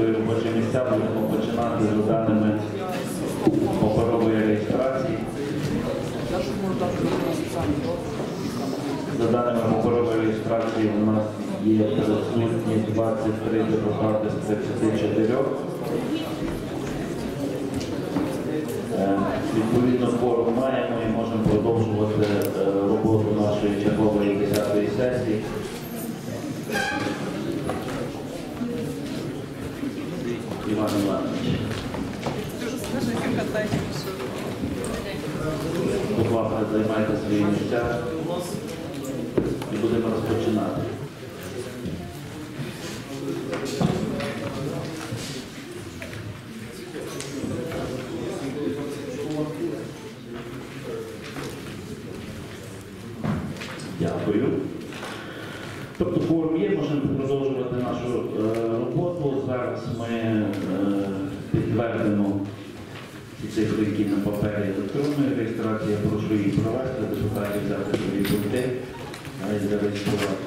свої робочі місця. Будемо починати з даними паперової реєстрації. За даними паперової реєстрації у нас є присутні 23 депутати з 34. Е, Відповідно, форум маємо і можемо продовжувати е, роботу нашої чергової 10-ї сесії. Іван Іванович, будь ласка, займайте свої місця папері електронної реєстрації. Я прошу її провести, депутатів взяти свої пункти зареєструвати.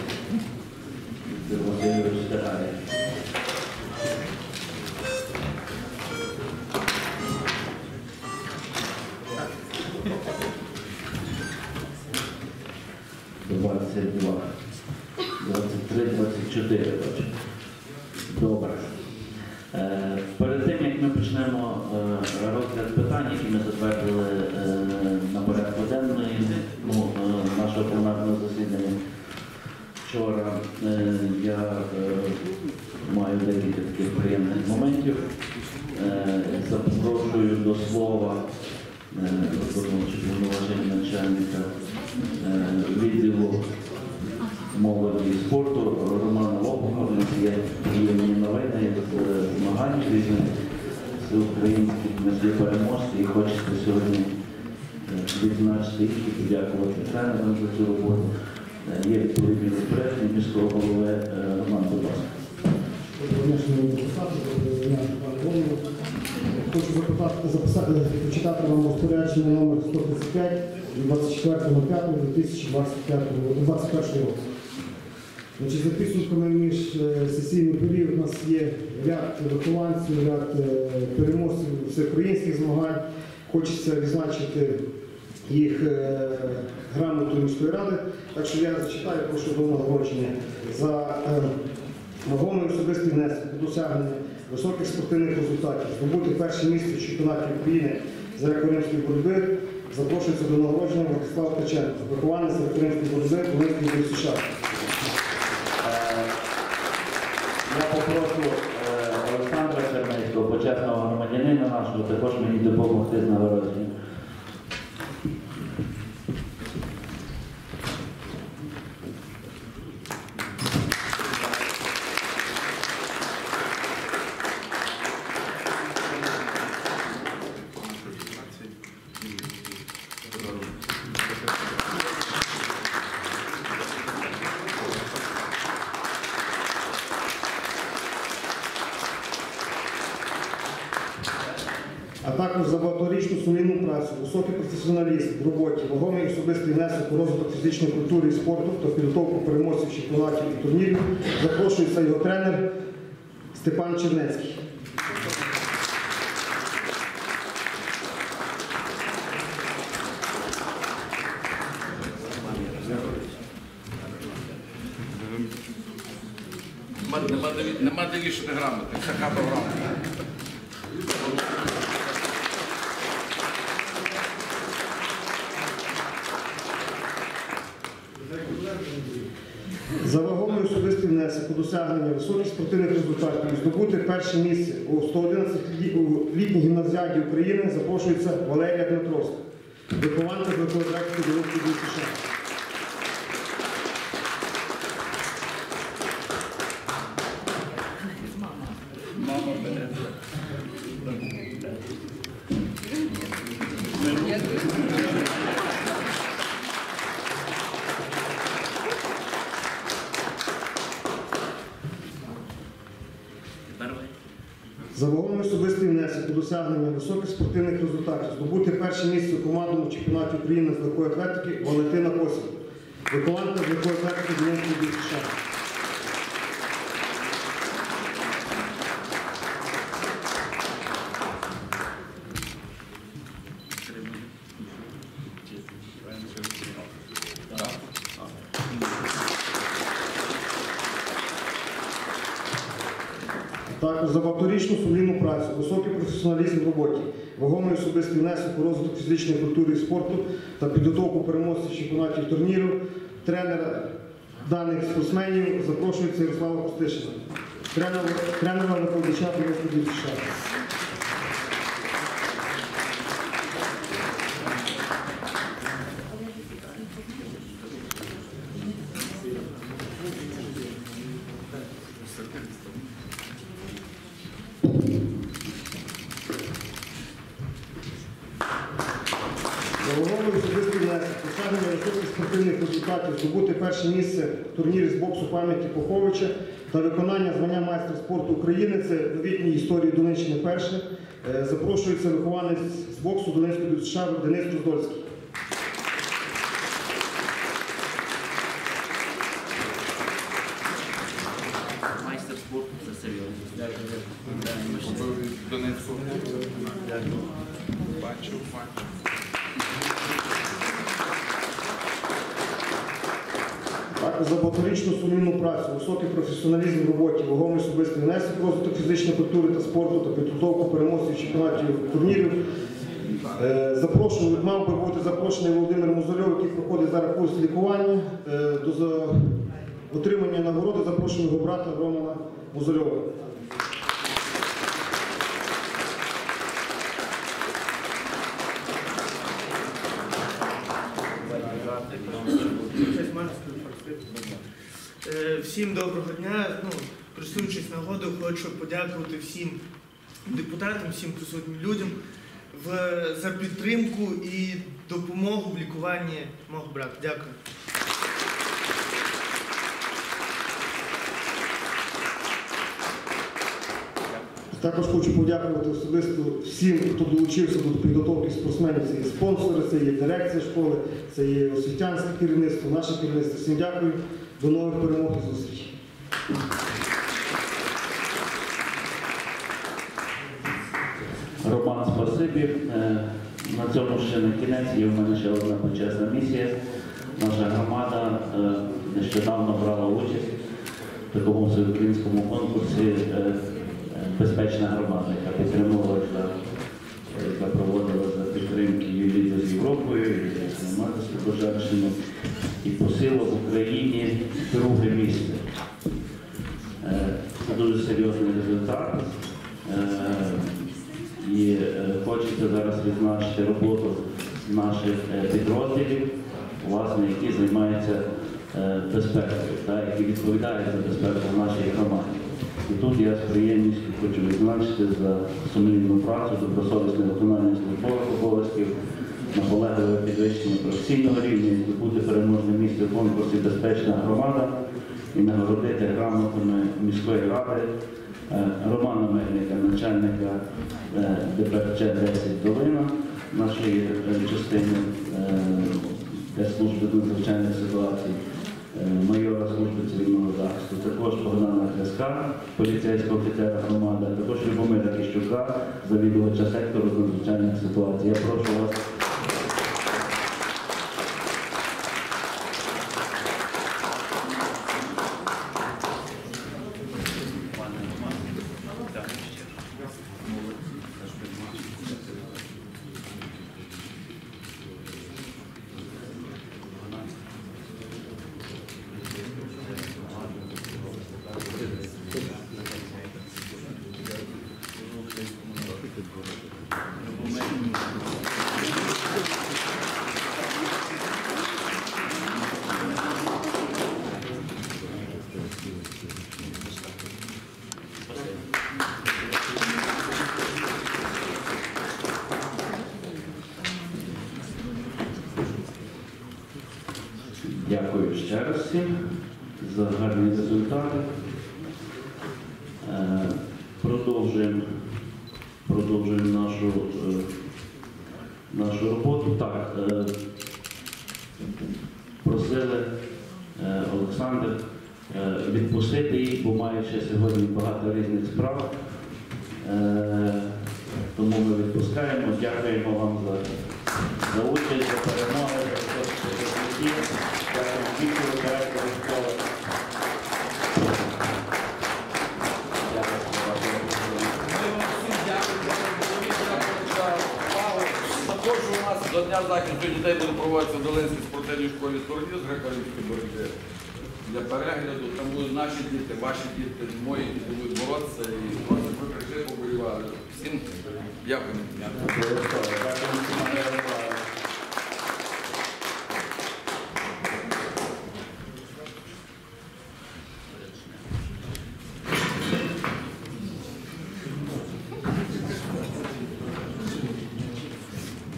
Всеукраїнських змагань. Хочеться відзначити їх е, грамотою міської ради. Так що я зачитаю, прошу до нагородження за е, вагомий особистий внесок у досягнення високих спортивних результатів, здобути перше місце в чемпіонаті України з греко-римської боротьби, запрошується до нагородження Владислав Ткаченко, вихованець греко-римської боротьби Волинської до США. Е, Я попрошу е, Олександра Чернецького, почесного громадянина нашого, також мені допомогти з нагородженням. а також за багаторічну сумлінну працю, високий професіоналізм в роботі, вагомий особистий внесок у розвиток фізичної культури і спорту та підготовку переможців чемпіонатів і турнірів запрошується його тренер Степан Чернецький. Нема, нема, де- вішати грамоти, така програма. За вагомий особистий внесок у досягнення високих спортивних результатів і здобути перше місце у 111 літній гімназіаді України запрошується Валерія Дмитровська, вихованка з Великої Білоруської США. Ярослава Костишина, тренера, тренера викладача Білоходів США. України. Це в новітній історії Донеччини перше. Е, Запрошується вихованець з боксу Донецької США Денис Роздольський. Майстер спорту це серйозно. Дякую. Робив від Донецького. За багаторічну сумлінну працю, високий професіоналізм в роботі, вагомий особистий внесок розвиток фізичної культури та спорту та підготовку переможців чемпіонатів турнірів. Е, Запрошую, мав би бути запрошений Володимир Музольов, який проходить зараз курс лікування. Е, До отримання нагороди запрошую його брата Романа Музольова. Щось можна сказати? Е, Всім доброго дня. Ну, користуючись нагодою, хочу подякувати всім депутатам, всім присутнім людям в, за підтримку і допомогу в лікуванні мого брата. Дякую. Також хочу подякувати особисто всім, хто долучився до підготовки спортсменів. Це є спонсори, це є дирекція школи, це є освітянське керівництво, наше керівництво. Всім дякую. До нових перемог і зустрічей. Роман, спасибі. Е, На цьому ще не кінець, є в мене ще одна почесна місія. Наша громада е, нещодавно брала участь в такому всеукраїнському конкурсі е, Безпечна громада, яка підтримувалася, яка проводилася за підтримки Юлії з Європою, Пожарщину, і посила в Україні друге місце. Е, Це дуже серйозний результат. Е, І е, хочеться зараз відзначити роботу наших підрозділів, власне, які займаються безпекою, та, які відповідають за безпеку в нашій громаді. І тут я з приємністю хочу відзначити за сумлінну працю, добросовісне виконання службових обов'язків, наполегливе підвищення професійного рівня, і здобути переможне місце в конкурсі Безпечна громада і нагородити грамотами міської ради е, Романа Мельника, начальника е, ДПРЧ 10 Долина нашої е, частини служби надзвичайних ситуацій, майора служби цивільного захисту, також Богдана Хреска, поліцейського офіцера громади, також Любомира Кіщука, завідувача сектору надзвичайних ситуацій. Я прошу вас. Перегляду там будуть наші діти, ваші діти, мої діти будуть боротися і ви прийшли, поболівали. Всім дякую. Обов'язково. Дякую всім, Андрій Ярославович.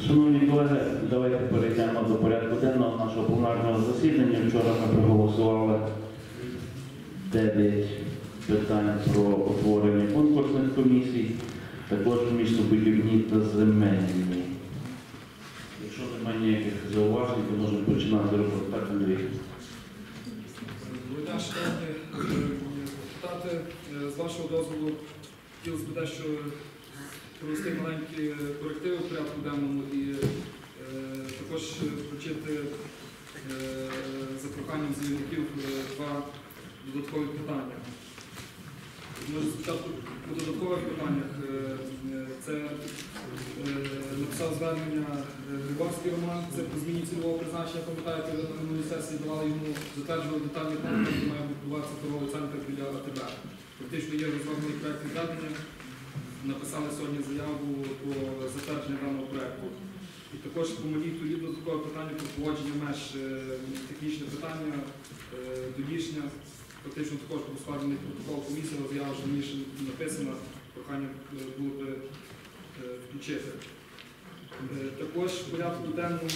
Шановні колеги, давайте перейдемо до порядку денного нашого пленарного засідання. Вчора ми проголосували 9 питань про утворення конкурсних комісій, також містобудівні та земельні. Якщо немає ніяких зауважень, то можемо починати роботу. Так, Андрій. Доброго дня, шановні е, депутати. Е, З вашого дозволу хотілося б дещо провести маленькі корективи в порядку денному і е, також включити е, за проханням заявників е, два додаткові питання. Може, спочатку по додаткових питаннях. Е, е, Це е, написав звернення е, Григорський Роман, це по зміні цільового призначення, пам'ятаєте, ви на минулій сесії давали йому затверджували детальний план, який має будуватися торговий центр біля АТБ. Фактично є розроблений проект відведення. Написали сьогодні заяву про затвердження даного проекту. І також по моїй тоді додаткове питання про погодження меж, е, технічне питання, е, доріжня. Фактично також був складений протокол комісії, але заява вже раніше написана, прохання е, було би е, включити. Е, Також в порядку денному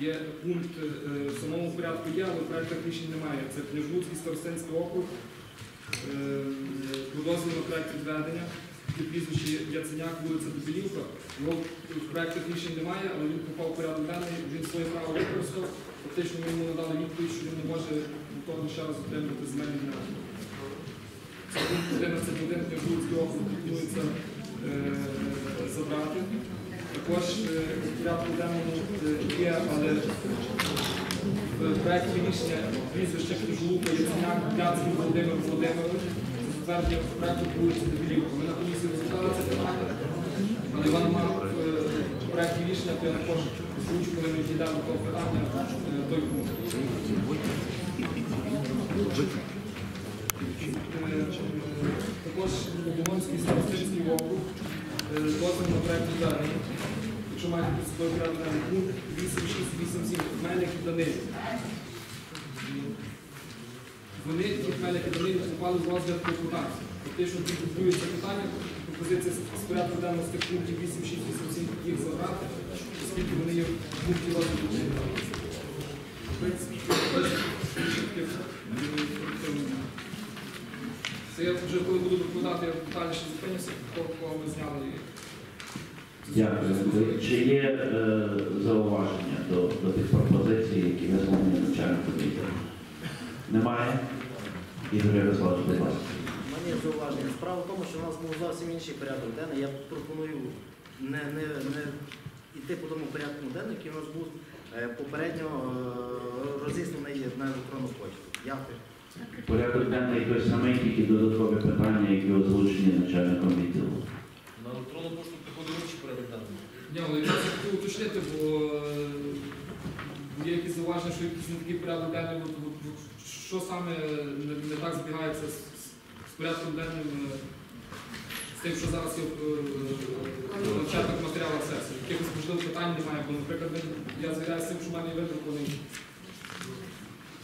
є пункт, е, в самому порядку є, але в проектах рішень немає. Це Княжуцький Старостинський округ, е, про дозвіл на проект відведення. Під прізвище Яценяк, вулиця Дебілівка. Його в проектах рішень він порядок денний, він своє право використав. Фактично ми йому надали відповідь, що він не може повторно ще раз отримати земельні ділянки. Це пункт 11 один Княжуцький округ пропонується е, забрати. Також е, в порядку денному е, є, але в проєкті рішення прізвище Княжулука Яценяк Пляцький Володимир Володимирович затвердження проєкту вулиці Дебілівка. Ми на комісії розглядали це питання, але Іван в проєкті рішення, то я також озвучу, коли ми дійдемо до питання, той пункт. Е, Також Лимонський старостинський округ, е, дозвіл на проєкт віддання. Якщо маєте під собою порядок денний пункт 8687 Мельник і Данилів. Вони, Мельник і Данилів, попали в розгляд депутатів. Фактично підготується питання, пропозиція з з порядку денного з тих пунктів 8687 їх забрати, оскільки вони є в. В принципі, це я вже коли буду доповідати, я детальніше зупинюся, кого кого ми зняли. Дякую. Чи є е, зауваження до, до тих пропозицій, які висловлені навчальним комітетом? Немає? Ігор Ярославович, будь ласка. У мене є зауваження. Справа в тому, що у нас був зовсім інший порядок денний. Я пропоную не, не, не йти по тому порядку денному, який у нас був е, попередньо е, розісланий на електронну почту. Дякую. Порядок денний той самий, тільки додаткові питання, які озвучені начальником відділу. На електронну пошту приходить інший порядок денний. Ні, але я хотів уточнити, бо е, є якісь зауваження, що якийсь не такий порядок денний, що саме не, не так збігається з, порядком денним, тим, що зараз є в е, навчальних матеріалах сесії. Якихось можливо питань немає, бо, наприклад, я звіряюся з тим, що в мене є видрукований.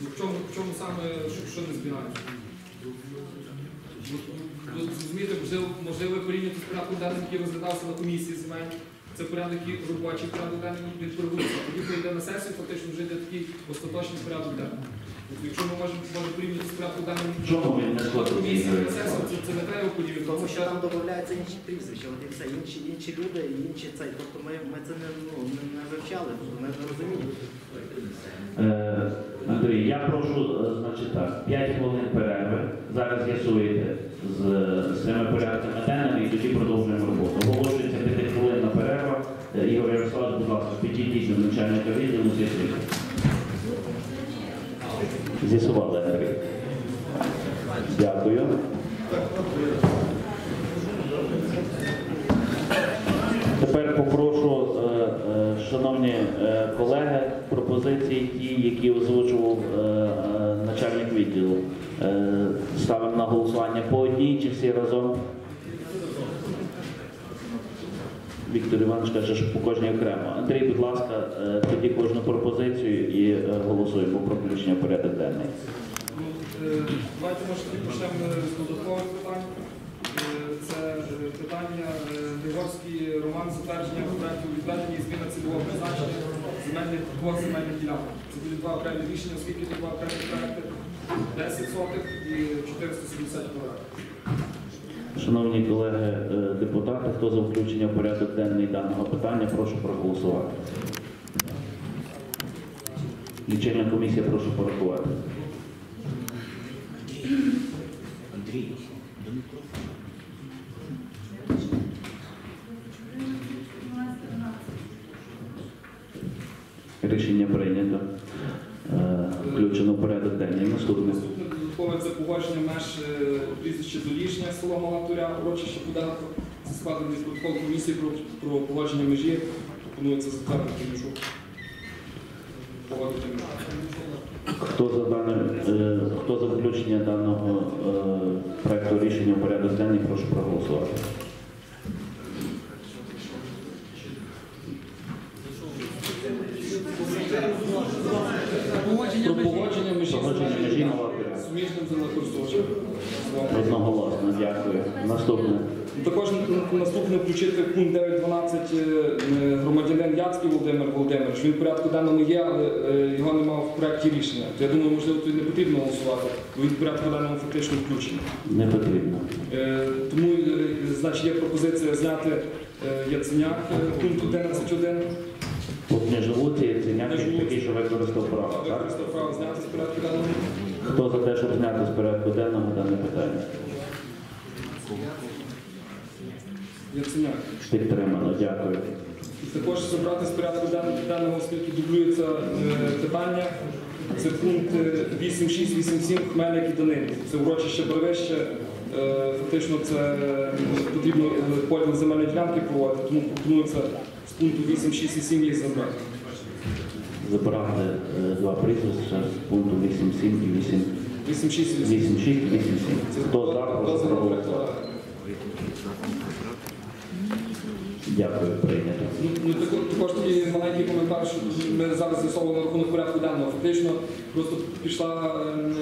Ну, В чому, в чому саме, що, що не збігається? Ну, ну, Зрозумієте, можливо, порівняти з порядком денним, який розглядався на комісії земель. Це порядок який робочий порядок денний він коригується. Тоді, коли йде на сесію, фактично вже йде такий остаточний порядок денний. От Якщо ми можемо порівняти з порядком Чому він не на Ярославович? це, не треба порівняти. Тому що там додаються інші прізвища, от і все, інші, інші люди, і інші цей. Тобто ми, ми це не, ну, не, не вивчали, ми не розуміємо. Е, Андрій, я прошу, е, значить так, 5 хвилин перерви. Зараз з'ясуєте з, з цими порядками денними і тоді продовжуємо роботу. Оголошується 5 хвилинна перерва. Е, Ігор Ярославович, будь ласка, підійдіть до начальника відділу, з'ясуйте. З'ясували, Андрій. Дякую. Тепер попрошу, е, е, шановні е, колеги, пропозиції ті, які озвучував начальник відділу. Ставимо на голосування по одній чи всі разом? Віктор Іванович каже, що по кожній окремо. Андрій, будь ласка, е, тоді кожну пропозицію і е, голосуємо про включення в порядок денний. Ну, е, Давайте може тоді почнемо з додаткових питань. Це питання Григорський роман затвердження проекту відведення і зміна цільового призначення земельних двох земельних ділянок. Це будуть два окремі рішення, оскільки це два окремі проекти 10 сотих і 470 квадратів. Шановні колеги е, депутати, хто за включення в порядок денний даного питання, прошу проголосувати. Лічильна комісія, прошу порахувати. Рішення прийнято. Е, Включено в порядок денний. Наступне. Наступне погодження меж прізвища прізвище Долішня, село Мала урочище Куданко. Це складений протокол комісії про, про погодження межі. Пропонується затвердити межу. Погодити межу. Хто за дане, е, хто за включення даного е, проекту рішення в порядок денний, прошу проголосувати. Про погодження межі Погодження межі мала Туря. суміжним землекористувачем. Одноголосно, дякую. Наступне. Також наступне включити пункт 9.12 е, громадянин Яцький Володимир Володимирович. Він в порядку денному є, але е, його немає в проєкті рішення. То я думаю, можливо, тут не потрібно голосувати, бо він в порядку денному фактично включений. Не потрібно. Е, Тому е, значить, є пропозиція зняти е, Яценяк е, пункту 11.1. Тут не живуть ці ціняки, такий, що використав право. Використав право зняти з порядку денного. Хто за те, щоб зняти з порядку денного дане питання? Підтримано, дякую. Також забрати з порядку ден- денного, оскільки дублюється е, питання. Це пункт е, 8687 Хмельник і Данилів. Це урочище Барвище. Е, Фактично це е, потрібно е, поділ земельної ділянки проводити, тому пропонується з пункту 8687 їх забрати. Забрати е, два прізвища з пункту 8.7 і 8. 8687. 8.6 і 8.7. Хто за, за проголосувати. Дякую, прийнято. Ну, ну, також такий маленький коментар, що ми зараз з'ясовували на рахунок порядку денного. Фактично просто пішла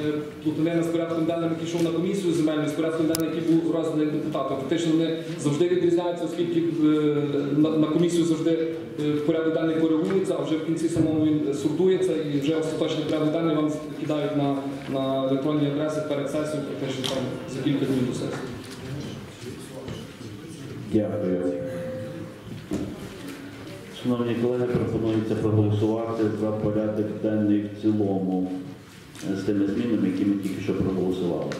е, плутанина з порядком денним, який йшов на комісію земельну, з порядком денним, який був розданий депутатам. Фактично вони завжди відрізняються, оскільки е, на, комісію завжди е, порядок денний коригується, а вже в кінці самому він сортується і вже остаточний порядок денний вам кидають на, на електронні адреси перед сесією, практично там за кілька днів до сесії. Дякую. Шановні колеги, пропонується проголосувати за порядок денний в цілому е, з тими змінами, які ми тільки що проголосували.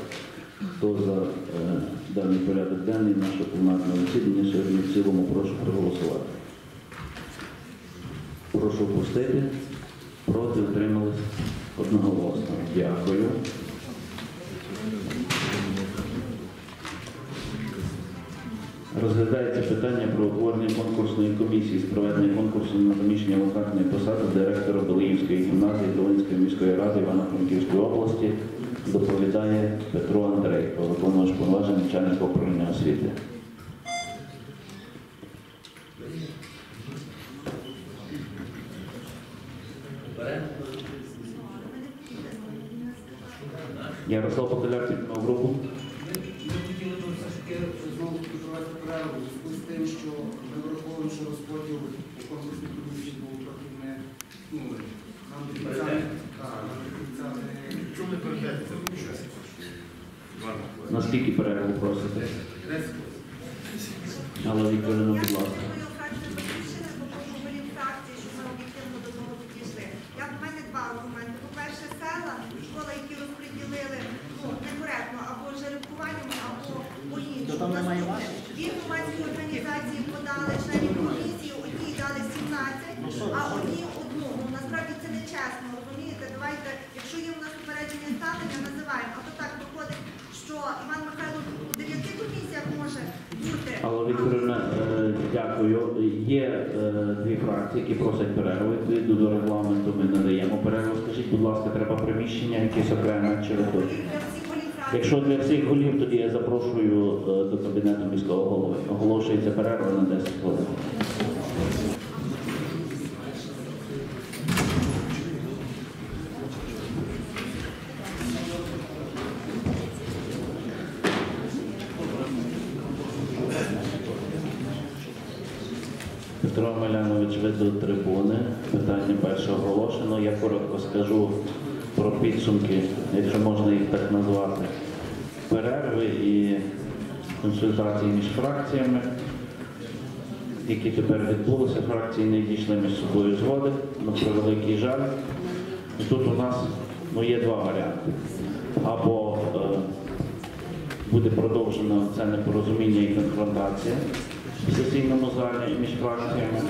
Хто за е, даний порядок денний нашого пленарного засідання сьогодні в цілому прошу проголосувати. Прошу опустити. Проти утримались одноголосно. Дякую. Розглядається питання про утворення конкурсної комісії з проведення конкурсу на заміщення вакантної посади директора Белиївської гімназії Долинської міської ради Івано-Франківської області. Доповідає Петро Андрейко, виконувач повноважень начальника управління освіти. Наскільки перерву просите? Але Вікторина, будь ласка. Я в мене два аргументи. По-перше, села, школа, які розподілили ну, некоректно або жеребкуванням, або по-іншому. То там немає ваших? Дві громадські організації подали членів комісії, одній дали 17, а одній одну. Ну насправді це не чесно, розумієте? Давайте, якщо є у нас попередження ставлення, називаємо. А то так виходить, що Іван Михайлович у дев'яти комісіях може бути. Алла Вікторівна, е, дякую. Дякую. Є е, дві фракції, які просять перерву. Відповідно до регламенту ми надаємо перерву. Скажіть, будь ласка, треба приміщення якесь окреме чи ви тут? Для всіх голів фракцій. Якщо для всіх голів, тоді я запрошую е, до кабінету міського голови. Оголошується перерва на 10 хвилин. Петро Милянович, ви до трибуни. Питання перше оголошено. Я коротко скажу про підсумки, якщо можна їх так назвати, перерви і консультації між фракціями, які тепер відбулися. Фракції не дійшли між собою згоди, на превеликий жаль. І тут у нас ну, є два варіанти. Або е, буде продовжено це непорозуміння і конфронтація в сесійному залі між фракціями,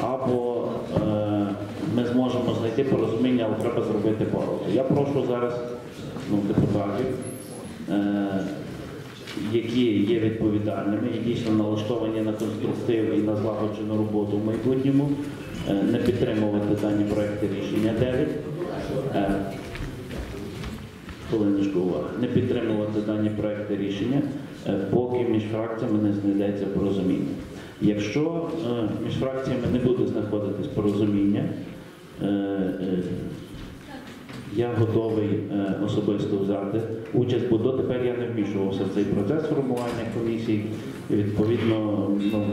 або е, ми зможемо знайти порозуміння, але треба зробити паузу. Я прошу зараз ну, депутатів, е, які є відповідальними і дійсно налаштовані на конструктив і на злагоджену роботу в майбутньому, е, не підтримувати дані проекти рішення 9. Е, не підтримувати дані проекти рішення, е, поки між фракціями не знайдеться порозуміння. Якщо між фракціями не буде знаходитись порозуміння, я готовий е, особисто взяти участь, бо дотепер я не вмішувався в цей процес формування комісій. І відповідно, ну,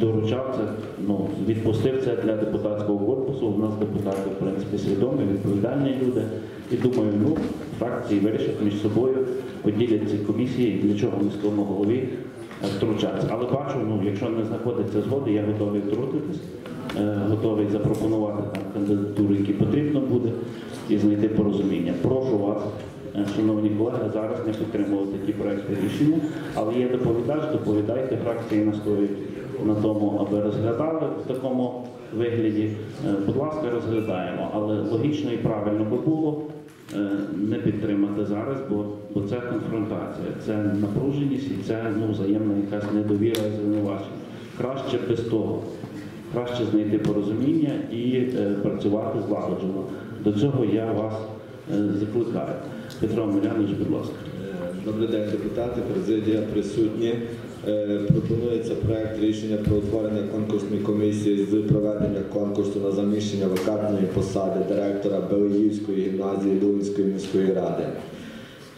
доручав це, ну, відпустив це для депутатського корпусу. У нас депутати, в принципі, свідомі, відповідальні люди. І думаю, ну, фракції вирішать між собою, поділять ці комісії, для чого міському голові е, втручатися. Але бачу, ну, якщо не знаходиться згоди, я готовий втрутитись, готовий запропонувати там кандидатуру, які потрібно буде, і знайти порозуміння. Прошу вас. Е, Шановні колеги, зараз не підтримувати ті проекти рішення, але є доповідач, доповідайте, фракції настоюють на тому, аби розглядали в такому вигляді. Е, Будь ласка, розглядаємо, але логічно і правильно би було е, не підтримати зараз, бо, бо це конфронтація, це напруженість і це ну, взаємна якась недовіра і звинувачення. Краще без того. Краще знайти порозуміння і е, працювати злагоджено. До цього я вас е, закликаю. Петро Милянович, будь ласка. Добрий день, депутати, президія присутні. Е, Пропонується проект рішення про утворення конкурсної комісії з проведення конкурсу на заміщення вакантної посади директора Белиївської гімназії Долинської міської ради.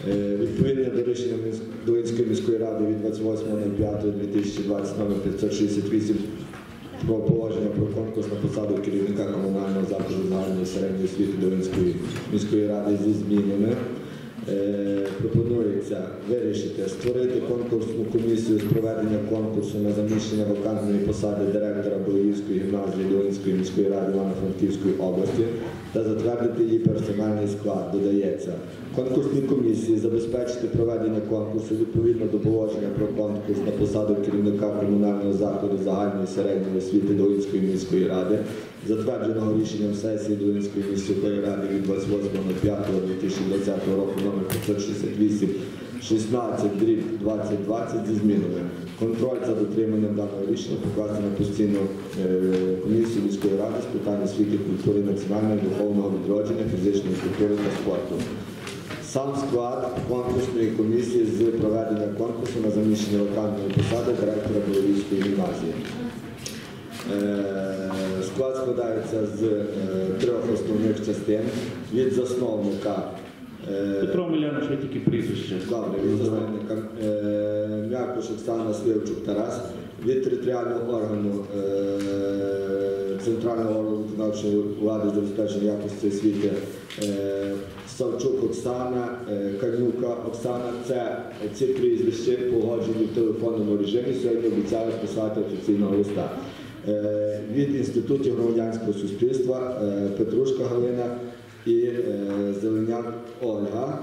Е, Відповідно до рішення Долинської міської ради від 28.05.2020 номер 568 про положення про конкурс на посаду керівника комунального закладу загальної середньої освіти Долинської міської ради зі змінами. Е, Пропонується вирішити створити конкурсну комісію з проведення конкурсу на заміщення вакантної посади директора Белоївської гімназії Долинської міської ради Івано-Франківської області та затвердити її персональний склад. Додається конкурсній комісії забезпечити проведення конкурсу відповідно до положення про конкурс на посаду керівника комунального закладу загальної середньої освіти Долинської міської ради, затвердженого рішенням сесії Долинської міської ради від 28.05.2020 року номер 568 16 дріб 2020 зі змінами. Контроль за дотриманням даного рішення покласти на постійну е, комісію міської ради з питань освіти, культури, національного і духовного відродження, фізичної культури та спорту. Сам склад конкурсної комісії з проведення конкурсу на заміщення вакантної посади директора Білорізької гімназії. Е, Склад складається з е, трьох основних частин від засновника. е, Петро Милянович, ви тільки прізвище. Добре, від засновника М'якуш Оксана Сливчук Тарас, від територіального органу Центрального органу виконавчої влади забезпечення якості освіти Савчук Оксана, е, Канюка Оксана. Це ці прізвища погоджені в телефонному режимі. Сьогодні обіцяли писати офіційного листа. Е, Від інститутів громадянського суспільства е, Петрушка Галина і Зеленяк Ольга.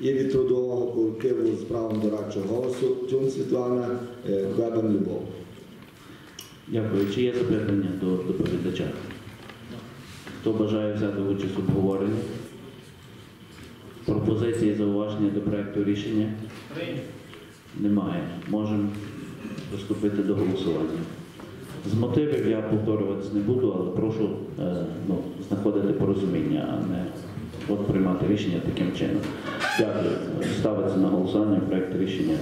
І від трудового колективу з правом дорадчого голосу Тюн Світлана Клебан Любов. Дякую. Чи є запитання до доповідача? Хто бажає взяти участь у обговоренні? Пропозиції зауваження до проекту рішення? Немає. Можемо приступити до голосування. З мотивів я повторюватися не буду, але прошу е, ну, знаходити порозуміння, а не от приймати рішення таким чином. Дякую. Ставиться на голосування проект рішення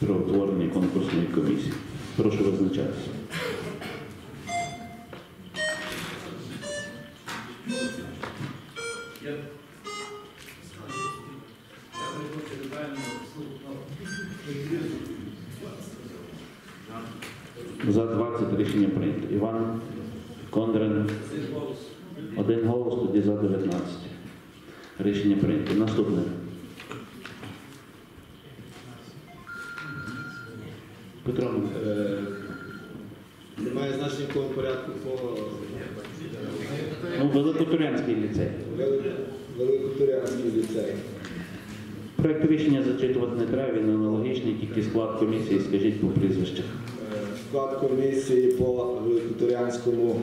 про утворення конкурсної комісії. Прошу визначатися. Іван Кондрин. Один голос, тоді за 19. Рішення прийнято. Наступне. Петро, Е, Немає значення якого порядку по ну, Великотурянський ліцей. Великотурянський ліцей. Проект рішення зачитувати не треба, він аналогічний, тільки склад комісії, скажіть по прізвищах. Склад комісії по Великотурянському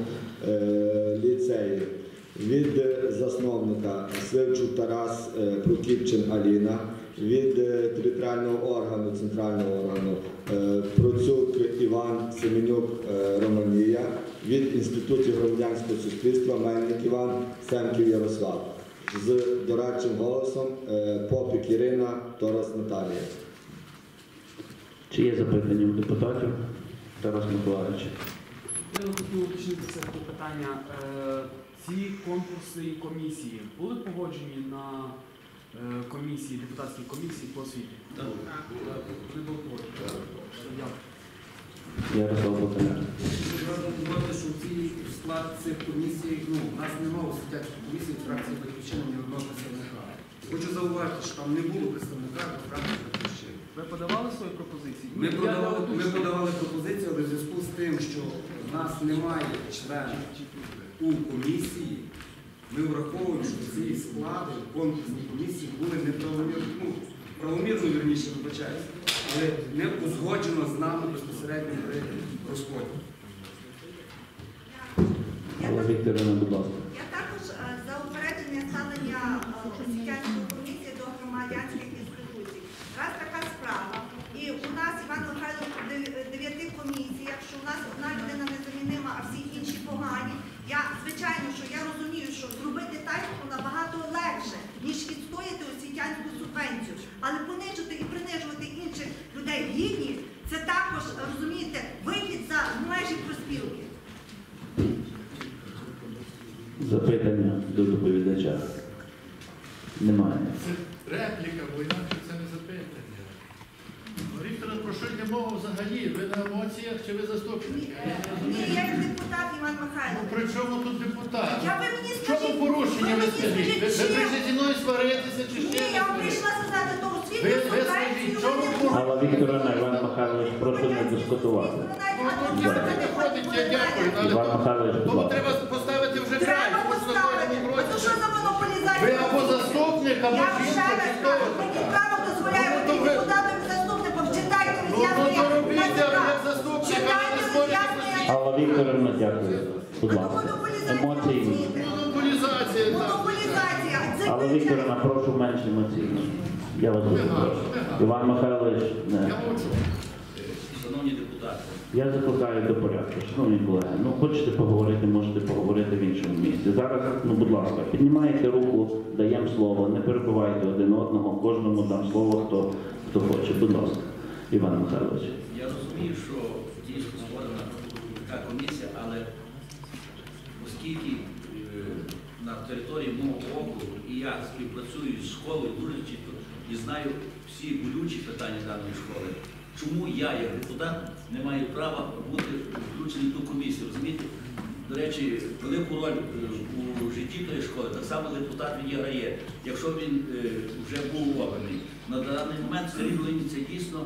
е, ліцеї. Від засновника Сливчук Тарас е, Прокіпчин Аліна, від е, територіального органу, центрального органу Процюк Іван Семенюк Романія, від Інституту громадянського суспільства Мельник Іван Семків Ярослав. З дорадчим голосом Попик Ірина Торас Наталія. Чи є запитання у депутатів? Тарас Миколаївич. Я хотів уточнити це питання. Е, Ці конкурси і комісії були погоджені на е, комісії, депутатській комісії по освіті? Так. Погоджені. Дякую. Ярослав Богданяк. Можна говорити, що в цій склад цих комісій, ну, у нас немає у суддячій комісії фракції батьківщини ні одного представника. Хочу зауважити, що там не було представника фракції батьківщини. Ви подавали свої пропозиції? Ми подавали, ми подавали пропозицію, але в зв'язку з тим, що в нас немає члена у комісії, ми враховуємо, що ці склади конкурсні комісії були неправомірно, ну, правомірно, вірніше, вибачаюся, але не узгоджено з нами безпосередньо при розподілі. Я ласка. Я також е, за упередження ставлення е, освітянської комісії до громадянських інституцій. Раз така справа, і у нас Іван Михайлович в дев'яти комісіях, що у нас одна людина незамінима, а всі інші погані. Я звичайно, що я розумію, що зробити тайку набагато легше, ніж відстояти освітянську субвенцію. Але понижити і принижувати інших людей гідні, це також розумієте вихід за межі проспілки. Запитання до доповідача. Немає. Репліка, бо інакше це. Що йде мова взагалі? Ви на емоціях чи ви заступник? Я не Ні, я як депутат Іван Ну Михайлович. при чому тут депутат? Я ви мені В скажіть, чому порушення ви ви скажіть? Ви, ви прийшли зі мною сваритися чи Ні, я вам прийшла сказати, то Ви- ви скажіть, чому не порушення? Алла Вікторівна, Іван Михайлович, прошу не дискутувати. Ну тут ніхто не виходить, я дякую. Але Іван тому- Михайлович, будь тому ласка. треба поставити вже край. Треба тому що на поставити. кожному А то році що за монополізація? Ви або заступник, або Я вам ще жінка, раз чи хто кажу, мені така? право дозволяє Ну, бути то ви- депутатом Алла Вікторівна, дякую. Будь ласка. Емоції. Монополізація, Алла Вікторівна, прошу менше емоційно. Я вас дуже прошу. Іван Михайлович, не. Я мовчу. Шановні депутати, Я закликаю до порядку. Шановні колеги, ну хочете поговорити, можете поговорити в іншому місці. Зараз, ну будь ласка, піднімаєте руку, даємо слово, не перебивайте один одного, кожному дам слово, хто, хто хоче. Будь ласка, Іван Михайлович. я розумію, що дійсно створена така комісія, але оскільки е, на території мого округу і я співпрацюю з школою дуже чітко і знаю всі болючі питання даної школи, чому я, як депутат, не маю права бути включений в ту комісію? Розумієте? До речі, велику роль е, у житті тої школи так само депутат відіграє. Якщо він е, вже був обраний, на даний момент рівно це дійсно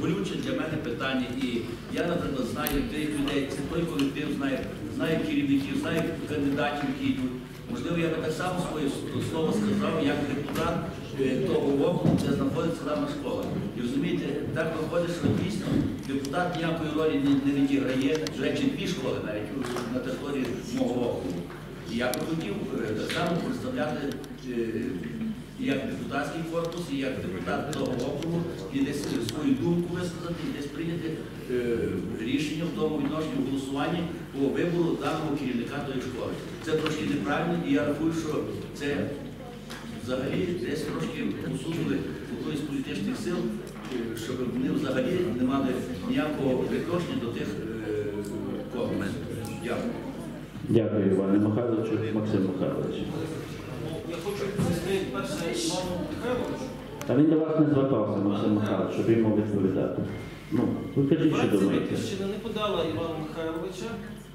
болюче для мене питання. І я, наприклад, знаю тих людей, це той колектив знає, знає керівників, знає кандидатів, які йдуть. Можливо, я би так само своє слово сказав, як депутат е, того округу, де знаходиться дана школа. І розумієте, так виходить, що дійсно депутат ніякої ролі не, не відіграє. До речі, дві школи навіть на території мого округу. І я би хотів е, так само представляти е, і як депутатський корпус, і як депутат того округу, і десь свою думку висказати, і десь прийняти е, рішення в тому відношенні в голосуванні по вибору даного керівника тої школи. Це трошки неправильно, і я рахую, що це взагалі десь трошки усунули якоїсь політичних сил, е, щоб вони взагалі не мали ніякого відношення до тих е. Дякую. Дякую, Іване Михайловичу. Максим Михайлович. Я хочу відповісти перше Івану Михайловичу. А він до вас не звертався, Максим Михайлович, щоб йому відповідати. Ну, ви кажіть, що Фракція думаєте. Батьківщина не подала Івана Михайловича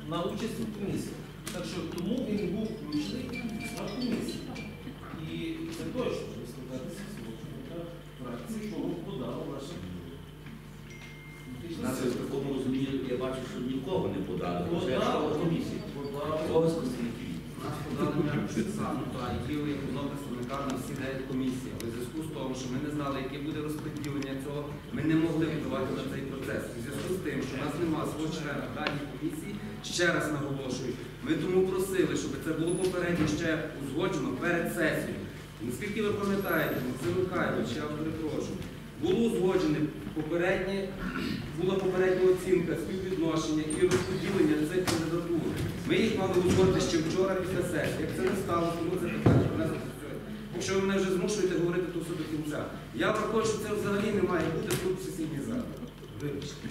на участь у комісії. Так що тому він був включений в склад комісії. І це точно ви складатися свого фракції, що подав ваше. На це в такому розумінні я бачу, що нікого не подали, Подали. школа комісії. Подав. Кого Нас подали та які як було представника на всі дев'ять комісій. Але в зв'язку з тим, що ми не знали, яке буде розподілення цього, ми не могли впливати на цей процес. У зв'язку з тим, що в нас немає свого члена в даній комісії, ще раз наголошую, ми тому просили, щоб це було попередньо ще узгоджено перед сесією. Наскільки ви пам'ятаєте, Максим Михайлович, я вам перепрошую, було узгоджене попереднє, була попередня оцінка, співвідношення і розподілення цих кандидатур. Ми їх мали узгодити ще вчора після сесії. Як це не стало, тому це питання принесли сьогодні. Якщо ви мене вже змушуєте говорити, то все до кінця. Я враховую, що це взагалі не має бути тут в сесійній залі. Вибачте.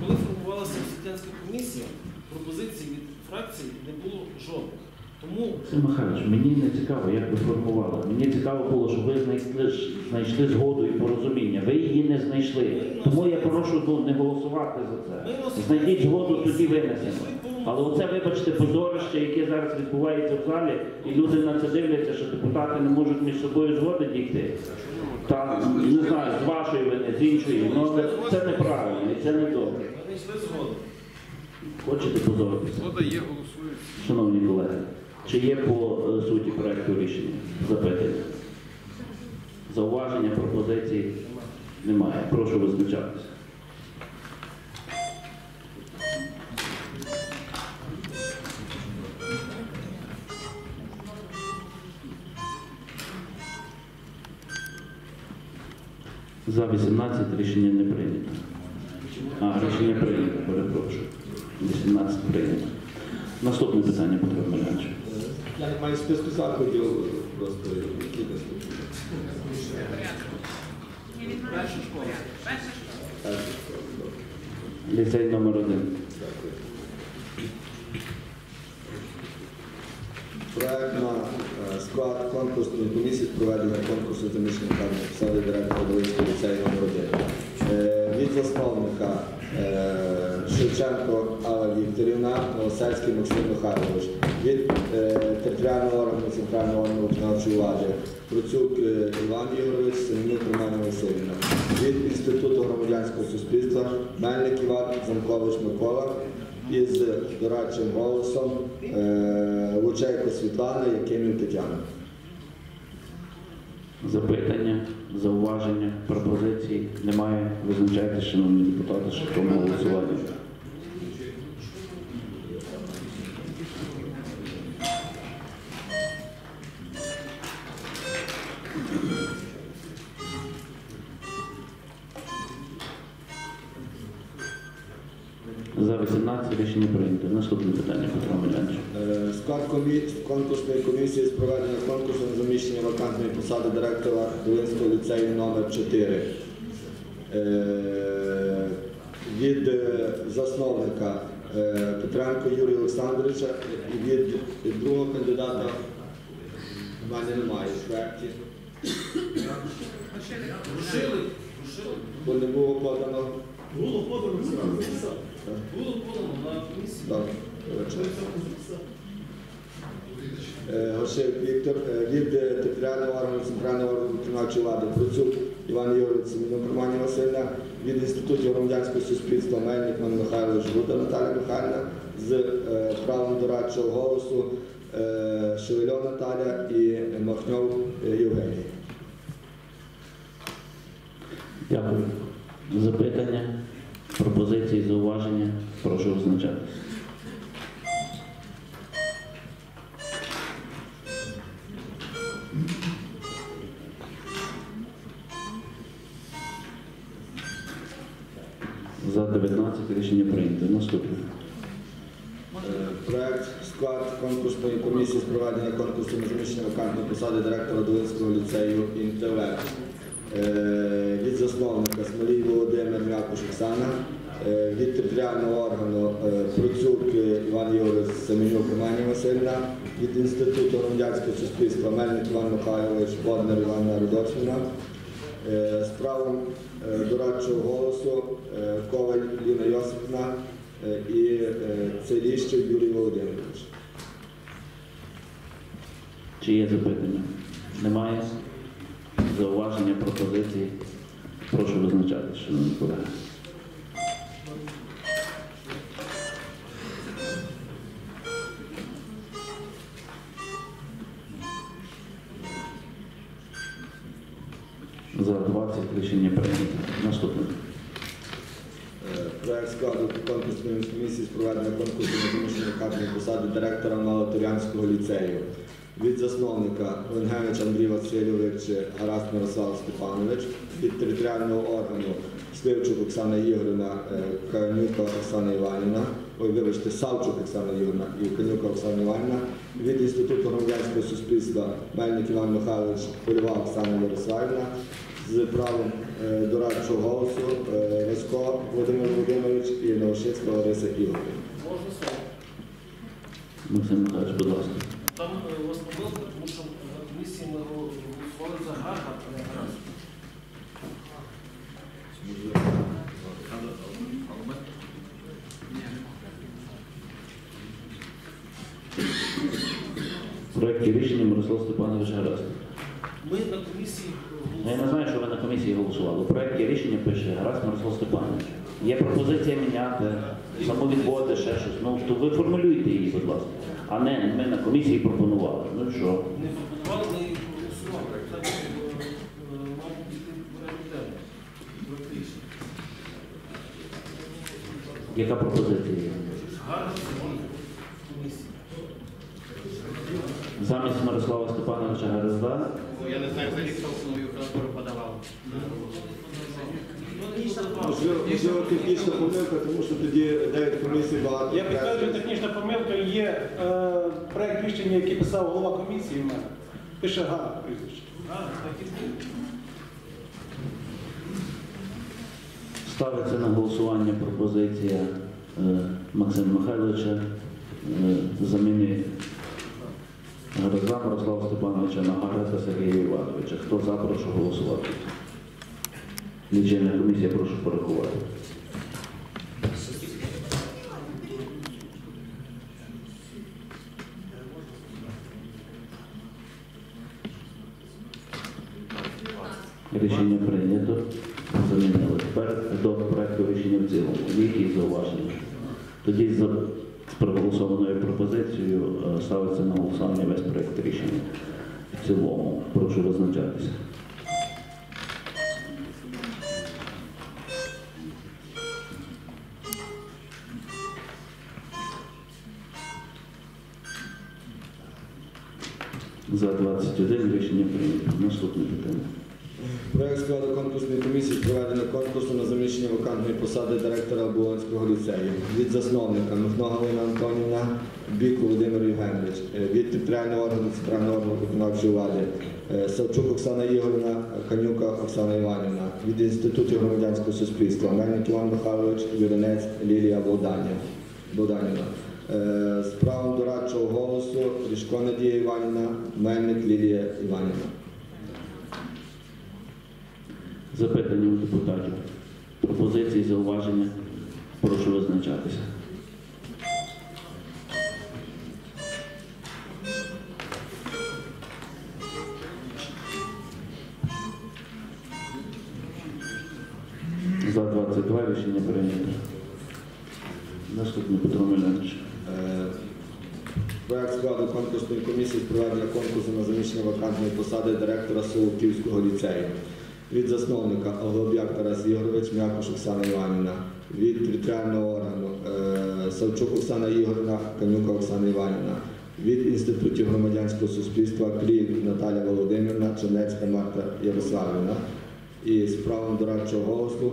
Коли формувалася освітянська комісія, пропозицій від фракції не було жодних. Тому Максим Михайлович, мені не цікаво, як ви формували. Мені цікаво було, щоб ви знайшли, знайшли згоду і порозуміння. Ви її не знайшли. Тому я прошу ну, не голосувати за це. Знайдіть згоду, тоді винесемо. Але оце, вибачте, позорище, яке зараз відбувається в залі, і люди на це дивляться, що депутати не можуть між собою згоди дійти. Та не знаю, з вашої вини, з іншої. Ну але це неправильно і це не добре. Хочете позоритися? Згода є, голосують. Шановні колеги, чи є по е, суті проекту рішення запитання? Зауваження, пропозицій немає. Прошу визначатися. За 18 рішення не прийнято. А, рішення прийнято, перепрошую. 18 прийнято. Наступне питання, Петро Милянович. Я не маю списку заходів, просто які. Перша школа. Ліцей номер один. Дякую. Проект на е, склад конкурсної комісії з проведення конкурсу заміщення карної посади директора Волинського ліцею номер 1 Е, Від засновника е, Шевченко Алла Вікторівна, Новосельський Максим Михайлович. Від територіального органу центрального органу виконавчої влади Процюк Іван Ігорович, Семенюк Романа Васильівна. Від Інституту громадянського суспільства Мельник Іван Замкович Микола із дорадчим голосом е, Лучейко Світлана, Якимів Тетяна. Запитання, зауваження, пропозиції немає. Визначайте, шановні депутати, шляхом голосування. За 18 рішення прийнято. Наступне питання, Петро Милянович. Е, Склад комі- конкурсної комісії з проведення конкурсу на заміщення вакантної посади директора Долинського ліцею номер 4 Е, Від е, засновника Петренко Юрія Олександровича і від, другого кандидата в мене немає рушили. бо не було подано. Було подано Було подано на комісії. Так, вибачте. Е, Віктор е, від е, територіального органу центрального органу виконавчої влади Процюк Іван Юрійович Семенюк Романі Васильівна, від Інституту громадянського суспільства Мельник Ман Михайлович Гуда Наталя Михайлівна з е, правом дорадчого голосу е, Шевельов Наталя і Махньов е, Євгеній. Дякую. Запитання, Пропозиції, зауваження. Прошу визначати. За 19 рішення прийнято. Наступне. Е, проект склад конкурсної комісії з проведення конкурсу міжмічної вакантної посади директора Долинського ліцею «Інтелект». Е, Від засновника Смолій Володимир М'якуш Оксана, е, від територіального органу е, Процюк Іван Юрис Семенюк Романія Васильівна, від Інституту громадянського суспільства Мельник Іван Михайлович, Боднар Івана Е, з правом дорадчого голосу Коваль Ліна Йосипівна е, і Целіщев Юрій Володимирович. Чи є запитання? Немає? Зауваження, пропозиції? Прошу визначатися, шановні колеги. За 20 рішення прийнято. Наступне. Проект складу конкурсної комісії з проведення конкурсу на вакантної посади директора Малоторянського ліцею. Від засновника Венгевич Андрій Васильович, Гарас Мирослав Степанович, від територіального органу Сливчук Оксана Ігорівна, е, Канюка Оксана Іванівна, ой, вибачте, Савчук Оксана Ігорівна і Канюка Оксана Іванівна, від Інституту громадянського суспільства Мельник Іван Михайлович, Польова Оксана Ярославівна, з правом е, дорадчого голосу е, Васько Володимир Володимирович і Новошицька Лариса Ігорівна. Можна слово? Максим Михайлович, будь ласка. Там е, у вас помилка, тому що на комісії ми голосували за Гарга, а не проєкті рішення Мирослав Степанович Гаразд. Ми на комісії Я не знаю, що ви на комісії голосували. У проєкті рішення пише Гаразд Мирослав Степанович. Є пропозиція міняти, самовідводи, ще щось. Ну, то ви формулюйте її, будь ласка. А не ми на комісії пропонували. Ну що? не пропонували, ми їх голосували. Е. Яка пропозиція. Замість Мирослава Степановича Гаразда Я не знаю, взагалі, хто свою кандидатуру подавав. Можливо, можливо, технічна помилка, тому що тоді 9 комісій багато. Я підтверджую, технічна помилка є е, проект рішення, який писав голова комісії в мене. Пише гарно прізвище. Ставиться на голосування пропозиція е, Максима Михайловича е, заміни Гаразда Мирослава Степановича на Гаразда Сергія Івановича. Хто за, прошу голосувати. Лічильна комісія, прошу порахувати. Рішення прийнято. Замінили. Тепер до проекту рішення в цілому. Є якісь зауваження? Тоді за проголосованою пропозицією е, ставиться на голосування весь проект рішення в цілому. Прошу визначатися. За 21 рішення прийнято. Наступне питання. Проект складу конкурсної комісії з проведення конкурсу на заміщення вакантної посади директора Оболонського ліцею. Від засновника Михно Галина Антонівна, Бік Володимир Євгенович, Е, від територіального органу центрального органу виконавчої влади е, Савчук Оксана Ігорівна, Канюка Оксана Іванівна, від Інституту громадянського суспільства Мельник Іван Михайлович, Віренець Лілія Богданів. Богданівна. Е, З правом дорадчого голосу Ріжко Надія Іванівна, Мельник Лілія Іванівна. Запитання у депутатів. Пропозиції, зауваження. Прошу визначатися. За 22 рішення прийнято. Наступний Петро Милянович. Е, Проект складу конкурсної комісії з проведення конкурсу на заміщення вакантної посади директора Соловківського ліцею. Від засновника Голуб'як Тарас Ігорович, М'якуш Оксана Іванівна. Від територіального органу е, Савчук Оксана Ігорівна, Канюка Оксана Іванівна. Від інститутів громадянського суспільства Крів Наталя Володимирівна, Чернецька Марта Ярославівна. І з правом дорадчого голосу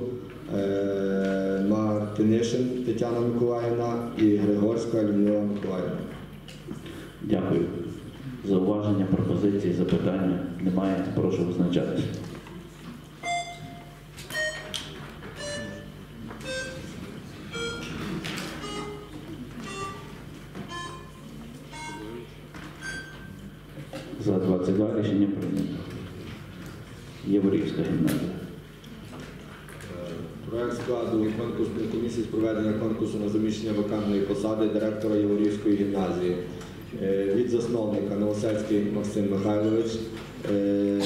е, Мартинишин Тетяна Миколаївна і Григорська Людмила Миколаївна. Дякую. Зауваження, пропозиції, запитання немає. Прошу визначатися. Гімназії. Е, Від засновника Новосельський Максим Михайлович, е,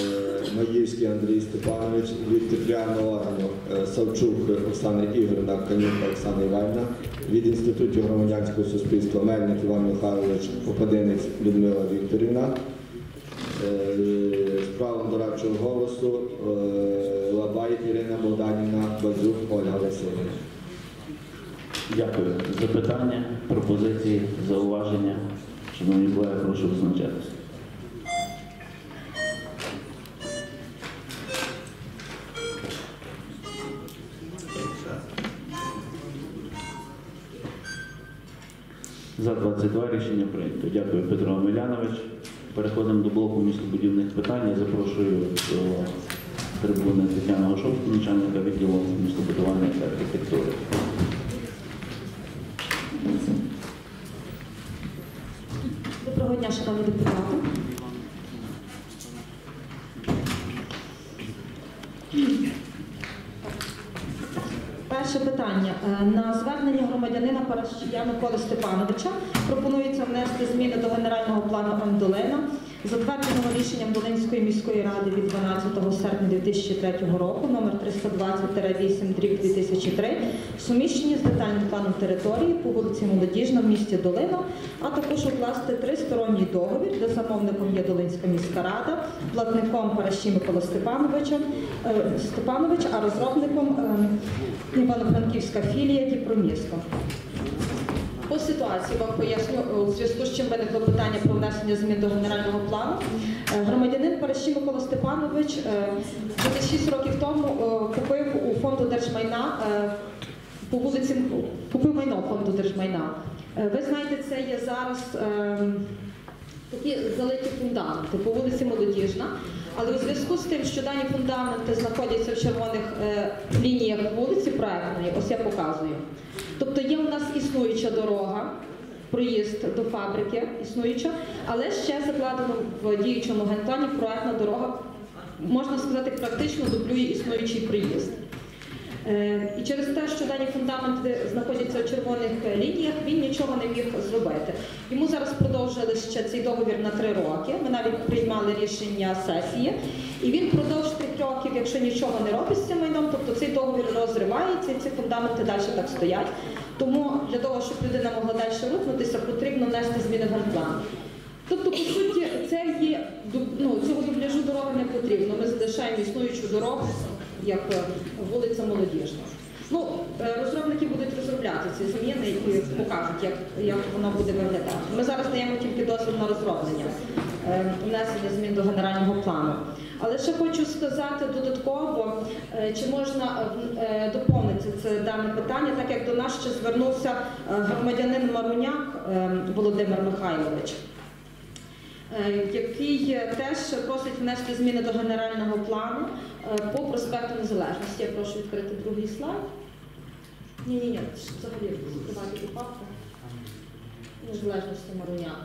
Маївський Андрій Степанович, від територіального органу е, Савчук Оксана Ігорівна, Канюка Оксана Іванівна, від Інституту громадянського суспільства Мельник Іван Михайлович, Попадинець Людмила Вікторівна. З правом дорадчого голосу Лабай Ірина Богданівна, Базюк Ольга Васильівна. Дякую. Запитання, пропозиції, зауваження. Шановні колеги, прошу визначатися. За 22 рішення прийнято. Дякую, Петро Омелянович. Переходимо до блоку містобудівних питань. Я запрошую до трибуни Тетяну Гошовську, начальника відділу містобудування та архітектури. Доброго шановні депутати. Перше питання. Е, На звернення громадянина Парашія Миколи Степановича пропонується внести зміни до генерального плану Андолина, затвердженого рішенням Долинської міської ради від 12 серпня 2003 року, номер 320-8 2003, суміщені з детальним планом території по вулиці Молодіжна в місті Долина, а також укласти тристоронній договір, де замовником є Долинська міська рада, платником Параші Микола Степановича, е, Степанович, а розробником е, Івано-Франківська філія Діпромісто. По ситуації вам поясню, е, у зв'язку з чим виникло питання про внесення змін до генерального плану. Е, Громадянин Параші Микола Степанович е, 26 років тому е, купив у фонду держмайна е, по вулиці купив майно фонду держмайна. Е, Ви знаєте, це є зараз ем, такі залиті фундаменти по вулиці Молодіжна. Але у зв'язку з тим, що дані фундаменти знаходяться в червоних е, лініях вулиці проектної, ось я показую. Тобто є у нас існуюча дорога, проїзд до фабрики існуюча, але ще закладено в діючому генплані проектна дорога, можна сказати, практично дублює існуючий проїзд. Е, І через те, що дані фундаменти знаходяться в червоних е, лініях, він нічого не міг зробити. Йому зараз продовжили ще цей договір на три роки. Ми навіть приймали рішення сесії, і він продовж трьох років, якщо нічого не робить з цим майном, тобто цей договір розривається, і ці фундаменти далі так стоять. Тому для того, щоб людина могла далі рухнутися, потрібно внести зміни в генплан. Тобто, по суті, це є ну, цього дубляжу дороги не потрібно. Ми залишаємо існуючу дорогу, як е, вулиця Молодіжна. Ну, е, розробники будуть розробляти ці зміни і покажуть, як, як воно буде виглядати. Ми зараз даємо тільки дозвіл на розроблення, е, внесення змін до генерального плану. Але ще хочу сказати додатково, чи можна доповнити це дане питання, так як до нас ще звернувся громадянин Маруняк Володимир Михайлович. Е, який теж просить внести зміни до генерального плану е, по проспекту Незалежності. Я прошу відкрити другий слайд. Ні, ні, ні, взагалі закривати папку. Незалежності Маруня.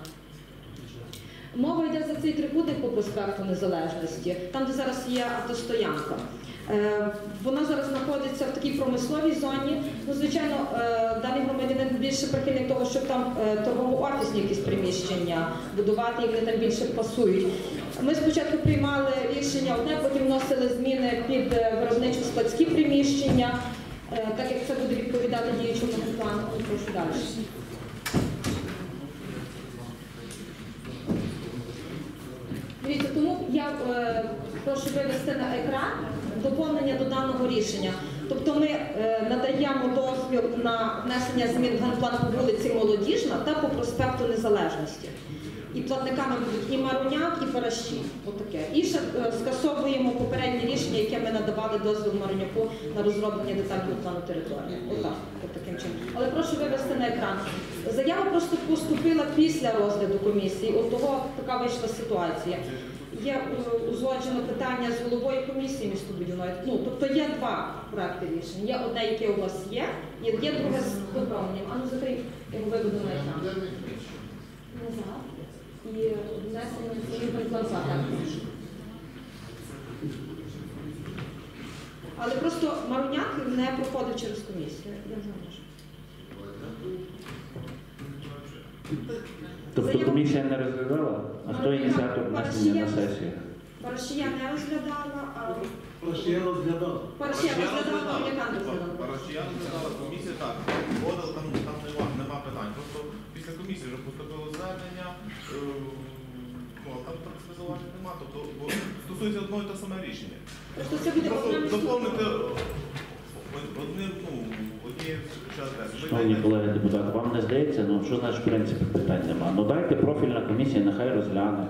Мова йде за цей трикутник по проспекту Незалежності, там, де зараз є автостоянка. Е, Вона зараз знаходиться в такій промисловій зоні. Ну, звичайно, е, даний громадянин більше прихильник того, щоб там е, торгово-офісні якісь приміщення будувати, і вони там більше пасують. Ми спочатку приймали рішення одне, потім вносили зміни під е, виробничо-складські приміщення, так як це буде відповідати діючому плану. Прошу далі. Тому я прошу вивести на екран доповнення до даного рішення. Тобто ми е, надаємо дозвіл на внесення змін в генплан по вулиці Молодіжна та по проспекту Незалежності. І платниками будуть і Маруняк, і Параші. Отаке. І ще е, скасовуємо попереднє рішення, яке ми надавали дозвіл Маруняку на розроблення детального плану території. Але прошу вивести на екран. Заява просто поступила після розгляду комісії. От того така вийшла ситуація. Є е, узгоджено питання з головою комісії містобудівної. Ну, тобто є два проекти рішень. Є одне, яке у вас є, і є друге з доповненням. А ну закрий, його виведу на екран. Назад. І внесення своїх. Але просто Маруняк не проходив через комісію. Я не знаю. Тобто комісія не розглядала? А хто ініціатор внесення на сесію? Парашія не розглядала, а Парашія розглядав. Парашія розглядала, не розглядала. Парашіян задала комісія так. Подал там, там нема, нема питань. Просто після комісії вже поступило звернення. е, Ну, а там так зауважень нема. Тобто, бо стосується одного і того саме рішення. Просто це буде Просто доповнити е, одним, ну. Шановні колеги депутати, вам не здається, ну що значить в принципі питань нема? Ну дайте профільна комісія, нехай розгляне.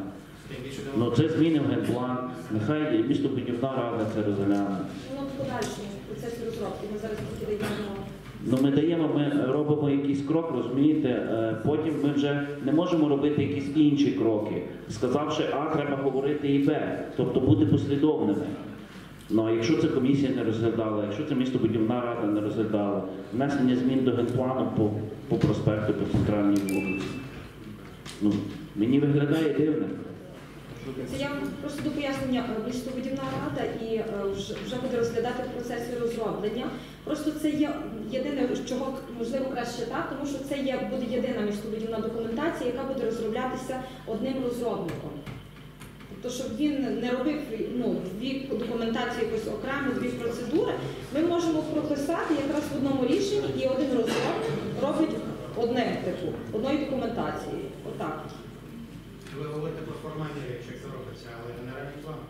Ну це зміни в генплан, нехай містобудівна рада це розгляне. Ну, подальшому процесі розробки. Ми зараз тільки даємо. Ну ми даємо, ми робимо якийсь крок, розумієте, е, потім ми вже не можемо робити якісь інші кроки. Сказавши А, треба говорити і Б, тобто бути послідовними. Ну а якщо це комісія не розглядала, якщо це містобудівна рада не розглядала, внесення змін до генплану по, по проспекту, по центральній вулиці. Ну, мені виглядає дивним. Це я просто до пояснення е, містобудівна рада і е, вже, буде розглядати в процесі розроблення. Просто це є єдине, чого можливо краще так, тому що це є буде єдина містобудівна документація, яка буде розроблятися одним розробником. Тобто, щоб він не робив ну, дві документації якось окремо, дві процедури, ми можемо прописати якраз в одному рішенні і один розробник робить одне типу, одної документації. Отак. Ви говорите про формальні речі, як це робиться, але генеральний план,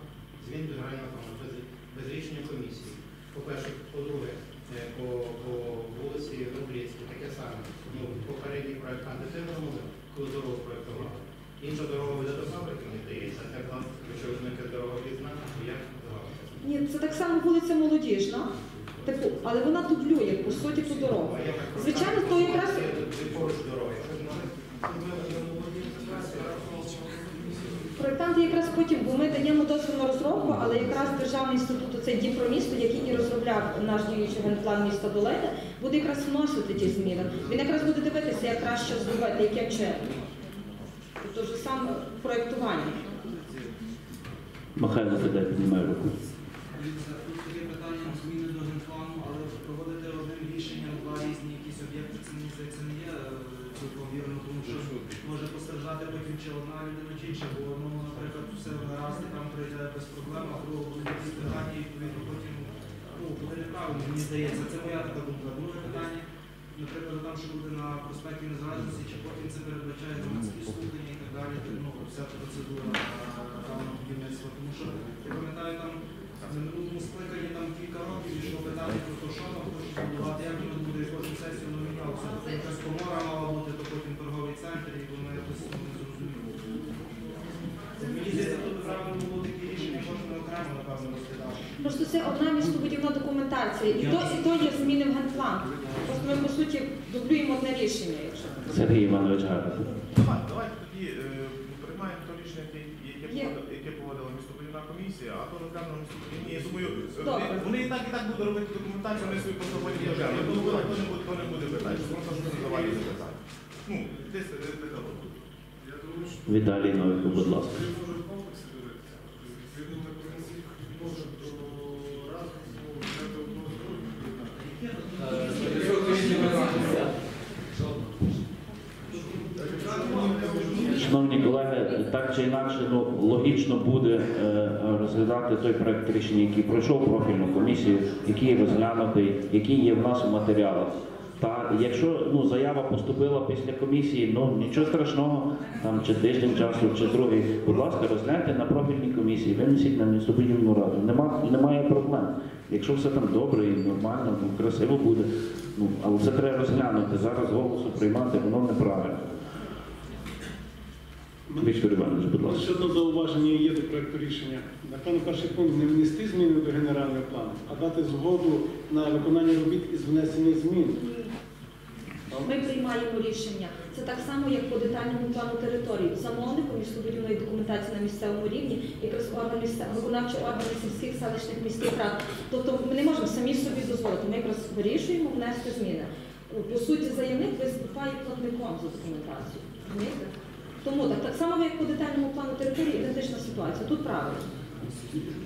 змін до генерального плану без, без рішення комісії. По-перше, по-друге, е, по, по вулиці Рублівській таке саме. Ну, попередній проєктанти теж замовили, коли дорогу проєктували. Інша дорога веде до фабрики, мені здається, так там, якщо ви знаєте дорогу від знаку, то як дорога? Ні, це так само вулиця Молодіжна, типу, але вона дублює по суті ту дорогу. Звичайно, то якраз Поруч дороги. проєктанти якраз потім, бо ми даємо дозвіл на розробку, але якраз державний інститут, цей Дніпромісто, який і розробляв наш діючий генплан міста Долини, буде якраз вносити ті зміни. Він якраз буде дивитися, як краще зробити, яким чином. Тобто вже саме проєктування. Михайло тебе піднімає руку. Тут таке питання зміни до генплану, але проводити одним рішенням два різні якісь об'єкти, це мені здається не є е, цілком вірно, тому що може постраждати потім чи одна людина, чи інша, бо одному, наприклад, все гаразд, і там пройде без проблем, а другого буде якісь питання, і відповідно потім ну, буде неправильно, мені здається. Це моя така думка. Друге питання, наприклад, там, що буде на проспекті Незалежності, чи потім це передбачає громадські слухання далі, ну, вся процедура даного будівництва. Тому що я пам'ятаю там на минулому скликанні там кілька років йшло питання про те, що там хочуть будувати, як воно буде і кожну сесію номінувався. Тобто якась комора мала бути, то потім торговий центр, і воно якось не зрозуміло. Мені здається, тут правильно було такі рішення, кожен окремо, напевно, розглядати. Просто це одна містобудівна документація. І то, і то є зміни в генплан. Просто ми, по суті, дублюємо одне рішення, якщо. Сергій Іванович Гарас. Давайте, давайте тоді е, приймаємо то рішення, яке, Є. поводила- яке поводила містобудівна комісія, а то розглянемо містобудівні. Я думаю, е, Добре. вони, і так і так будуть робити документацію, вони свої. Я думаю, то не буде, то не буде питань, просто що задавати запитання. Ну, десь десь десь. Віталій Новиков, будь ласка. Шановні так чи інакше, ну, логічно буде е, розглядати той проект рішення, який пройшов профільну комісію, який розглянутий, який є в нас у матеріалах. Та якщо ну, заява поступила після комісії, ну нічого страшного, там чи тиждень часу, чи другий, будь ласка, розгляньте на профільній комісії, винесіть на містобудівну раду. Нема, немає проблем. Якщо все там добре і нормально, ну, красиво буде. Ну, але це треба розглянути. Зараз голосу приймати, воно неправильно. Віктор Іванович, будь ласка. Ще одне зауваження є до проекту рішення. Напевно, перший пункт не внести зміни до генерального плану, а дати згоду на виконання робіт із внесення змін. Ми приймаємо рішення. Це так само, як по детальному плану території. Замовником містобудівної документації на місцевому рівні, якраз орган місцев- виконавчі органи сільських селищних міських рад. Тобто ми не можемо самі собі дозволити. Ми якраз вирішуємо внести зміни. По суті, заявник виступає платником за документацію. Розумієте? Тому так, так само як по детальному плану території, ідентична ситуація. Тут правильно.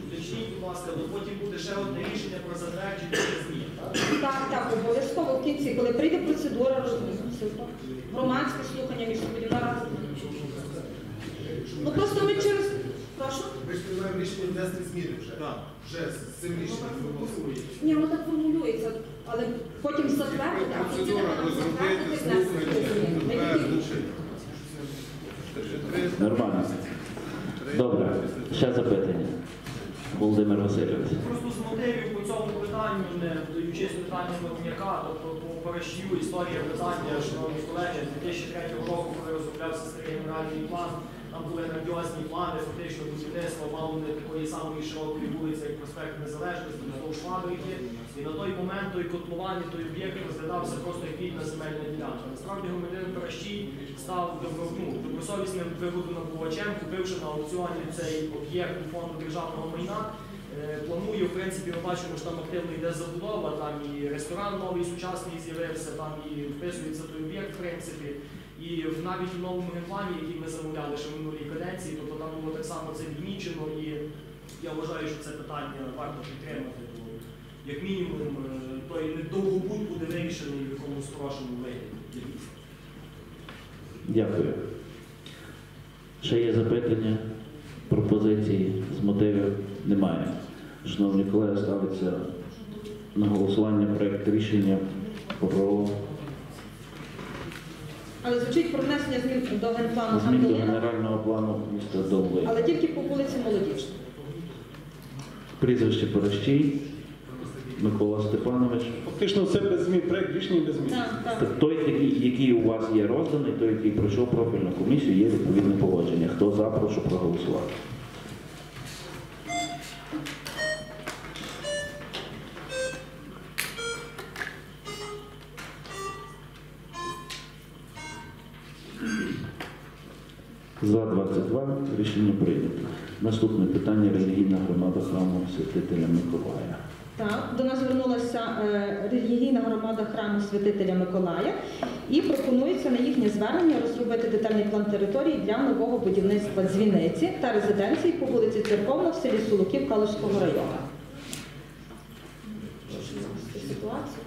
Уточніть, будь ласка, бо потім буде ще одне рішення про затвердження змін. так? Так, обов'язково в кінці, коли прийде процедура, громадське слухання містобудівна рада. Ну просто ми через. Прошу? Ми ж приймаємо рішення внести зміни вже. Так. Вже з цим рішенням ви. Ні, воно так формулюється, але потім затвердити, а потім Процедура розробити, слухання, затвердити. Нормально. Добре. Ще запитання. Володимир Васильович. Просто з мотивів по цьому питанню, не вдаючись питання Миронняка, тобто по Парашію історія питання, шановні колеги, з 2003 року, коли розроблявся старий генеральний план, там були грандіозні плани, фактично будівництво мало не такої самої широкої вулиці, як проспект Незалежності, вздовж фабрики. І на той момент той котлован, той об'єкт розглядався просто як вільна земельна ділянка. Насправді громадянин Паращій став ну, добросовісним вигодонабувачем, купивши на аукціоні цей об'єкт у фонду державного майна. Е, Планує, в принципі, ми бачимо, що там активно йде забудова, там і ресторан новий сучасний з'явився, там і вписується той об'єкт, в принципі. І в- навіть у новому генплані, який ми замовляли ще в минулій каденції, тобто там було так само це відмічено, і я вважаю, що це питання варто підтримати. Бо, як мінімум, е, той недовгобуд буде вирішений в якомусь хорошому вигляді. Дякую. Ще є запитання, пропозиції з мотивів? Немає. Шановні колеги, ставиться на голосування проєкт рішення про Але звучить про внесення змін до генплану змін до генерального плану міста Довбої. але тільки по вулиці Молодіжна. Прізвище Порощій, Микола Степанович. Фактично це без змін, проект рішення без змін. Так, так. Так, Той, який, який у вас є розданий, той, який пройшов профільну комісію, є відповідне погодження. Хто за, прошу проголосувати. Рішення прийнято. Наступне питання релігійна громада храму святителя Миколая. Так, до нас звернулася е, релігійна громада храму святителя Миколая і пропонується на їхнє звернення розробити детальний план території для нового будівництва дзвіниці та резиденції по вулиці Церковна в селі Сулуків Калужського району. Ситуацію.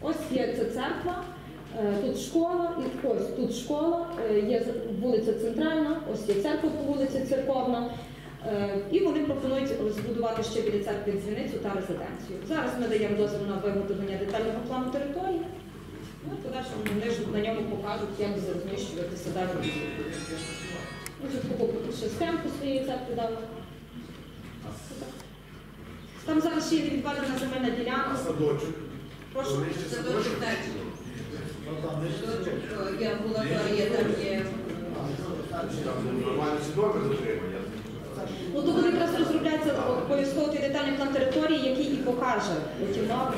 Ось є ця церква, е, тут школа, і ось тут школа, е, є вулиця Центральна, ось є церква по вулиці Церковна. Е, І вони пропонують збудувати ще біля церкви дзвіницю та резиденцію. Зараз ми даємо дозвіл на виготовлення детального плану території. Ну, подальшому вони ж на ньому покажуть, як розміщуватися далі. Покупити ще схемку своєї церкви дали. Там зараз ще є відведена земельна ділянка. Садочок. Прошу. Садочок далі. Є амбулаторія, там є. Нормально чудове дотримання. Ну, то буде якраз розробляється обов'язково той детальний план території, який і покаже ті норми.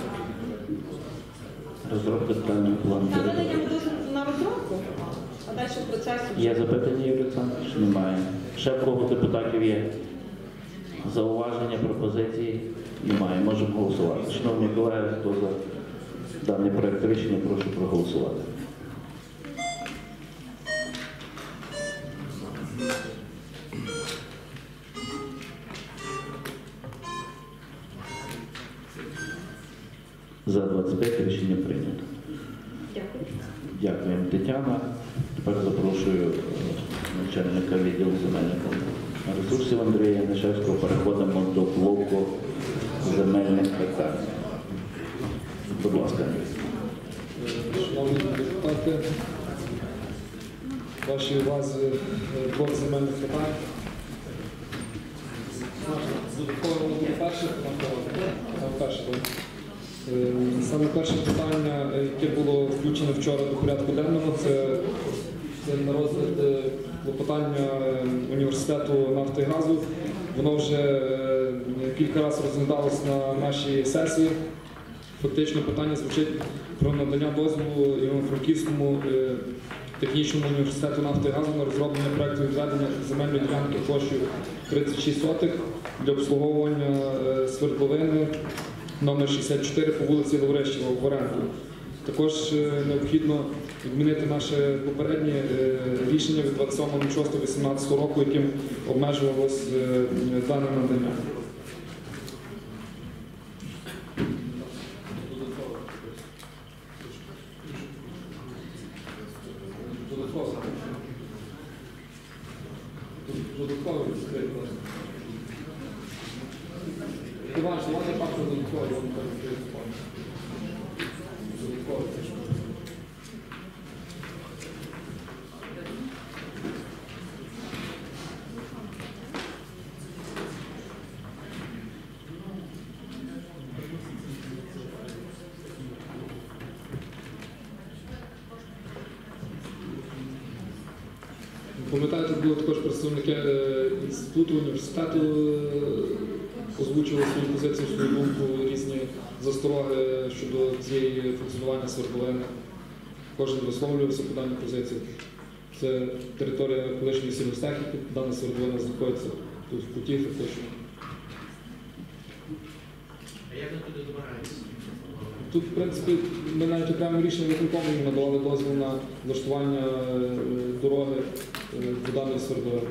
Розробка детального плану Та ми території. даємо дозвіл на розробку, а далі в процесі. Є запитання, Юрій Олександрович? Немає. Ще в кого депутатів є? Зауваження, пропозиції? Немає. Можемо голосувати. Шановні колеги, хто за даний проект рішення, прошу проголосувати. За 25 рішення прийнято. Дякую. Дякуємо, Тетяна. Тепер запрошую е, начальника відділу земельних ресурсів Андрія Янишевського. Переходимо до блоку земельних питань. Будь ласка, Шановні депутати, вашій увазі е, блок земельних питань. Е, Саме перше питання, е, яке було включене вчора до порядку денного, це, на розгляд е, клопотання е, університету нафти і газу. Воно вже е, кілька разів розглядалось на нашій сесії. Фактично питання звучить про надання дозволу Івано-Франківському е, технічному університету нафти і газу на розроблення проекту відведення земельної ділянки площею 36 сотих для обслуговування е, свердловини номер 64 по вулиці Лаврищева в оренду. Також е, необхідно відмінити наше попереднє рішення від 27.06.18 року, яким обмежувалось дане надання. Додатково. Додатково відкрити. Іван, Іван, я пашу додатково. я вам кажу, що я Додатково. Пам'ятаєте, були також представники е, університету, е, озвучували свою позицію, свою думку, різні застороги щодо цієї функціонування свердловини. Кожен висловлювався по даній позиції. Це територія колишньої сільгостехніки, дана свердловина знаходиться тут в куті фактично. А як ви туди добираєтесь? Тут, в принципі, ми навіть окремим рішенням виконкому надавали дозвіл на влаштування е, дороги е, до даної свердловини.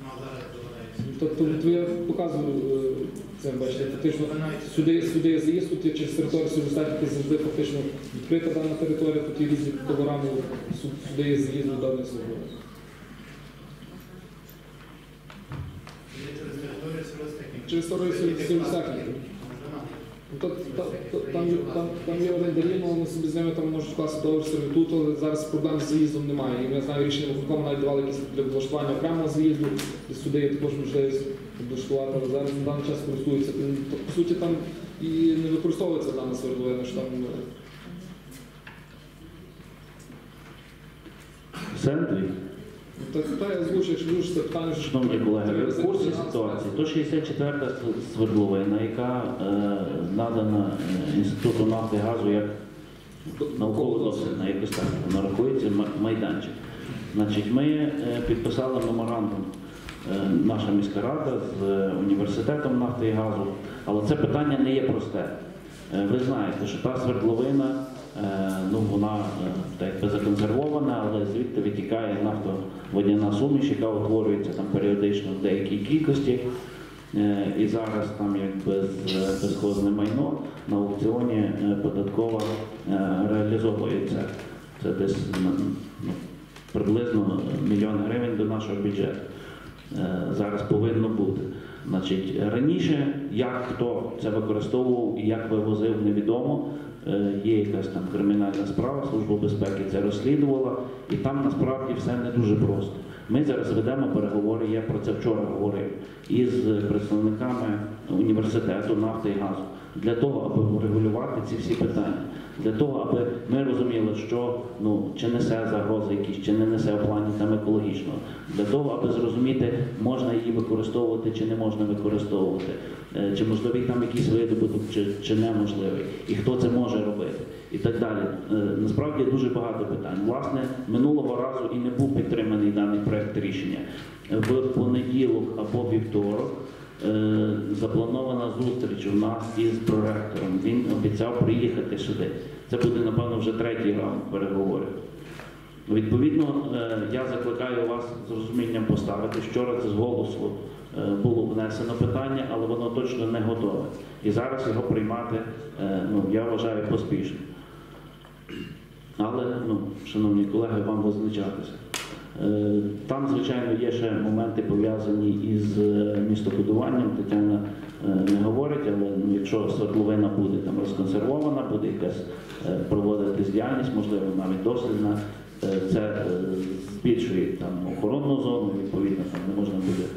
Ну, а зараз добираєтесь. Тобто то я показую е, це, бачите, фактично сюди, сюди заїзд, тут через територію Сільгостатіки завжди фактично відкрита дана територія, тут є різні програми, сюди є заїзд до даної свободи. Через територію сільгосптехніки. Через територію Сіль- Сільгостатіки. Ну, то- то- то- Там, є- там, там є орендарі, але вони собі з ними там можуть класти договір сервітут, але зараз проблем з заїздом немає. І я знаю, рішення виконкому навіть давали якісь для влаштування окремого заїзду, і сюди є також можливість облаштувати, але зараз на даний час користуються. По суті, там і не використовується дана свердловина, що там е, В центрі, та, я озвучу, якщо дуже це питання, що шановні колеги, ви в курсі ситуації. То 64-та свердловина, яка е, надана е, Інституту нафти і газу як науково-дослідна, якось так, вона рахується майданчик. Значить, ми е, підписали меморандум, е, наша міська рада з е, університетом нафти і газу, але це питання не є просте. Е, Ви знаєте, що та свердловина, ну вона е, так якби законсервована, але звідти витікає нафтоводяна суміш, яка утворюється там періодично в деякій кількості. Е, І зараз там з- безхозне майно на аукціоні е, податково е, реалізовується. Це десь ну, приблизно мільйон гривень до нашого бюджету. Е, Зараз повинно бути. Значить, раніше як хто це використовував і як вивозив, невідомо. Е, Є якась там кримінальна справа, Служба безпеки це розслідувала, і там насправді все не дуже просто. Ми зараз ведемо переговори, я про це вчора говорив, із представниками університету нафти і газу для того, аби врегулювати ці всі питання, для того, аби ми розуміли, що ну чи несе загрози якісь, чи не несе в плані там екологічного, для того, аби зрозуміти, можна її використовувати чи не можна використовувати, е, чи можливий там якийсь видобуток, чи, чи неможливий, і хто це може робити, і так далі. Е, Насправді дуже багато питань. Власне, минулого разу і не був підтриманий даний проект рішення. В понеділок або вівторок е, запланована зустріч у нас із проректором. Він обіцяв приїхати сюди. Це буде, напевно, вже третій раунд переговорів. Відповідно, е, я закликаю вас з розумінням поставити. Вчора це з голосу е, було внесено питання, але воно точно не готове. І зараз його приймати, е, ну, я вважаю, поспішно. Але, ну, шановні колеги, вам визначатися. Е, Там, звичайно, є ще моменти пов'язані із е, містобудуванням. Тетяна е, не говорить, але ну, якщо свердловина буде там розконсервована, буде якась проводитись діяльність, можливо, навіть дослідна, це збільшує там охоронну зону, відповідно, там не можна буде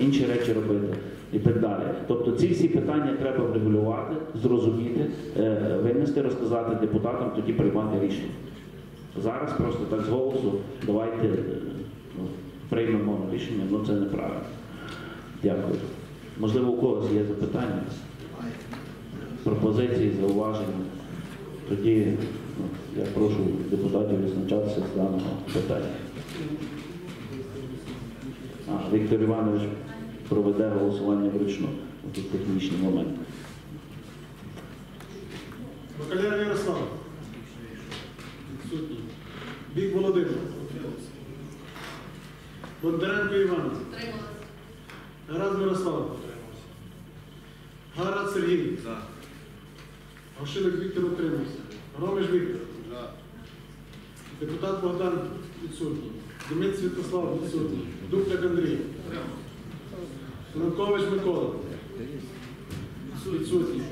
інші речі робити. і так далі. Тобто ці всі питання треба врегулювати, зрозуміти, винести, розказати депутатам, тоді приймати рішення. Зараз просто так з голосу давайте е, ну, приймемо рішення, ну це неправильно. Дякую. Можливо, у когось є запитання, пропозиції, зауваження. Тоді ну, я прошу депутатів визначатися з даного питання. А, Віктор Іванович проведе голосування вручну. Тут технічні моменти. Бакаляр Ярослав. Відсутній. Бік Володимир. Бондаренко Іван. Гараз Мирослав. Гарад Сергій. Гошилик Віктор утримався. Громиш Віктор. Депутат Богдан відсутній. Демець Святослав відсутній. Дупляк Андрій. Франкович Микола. Відсутній.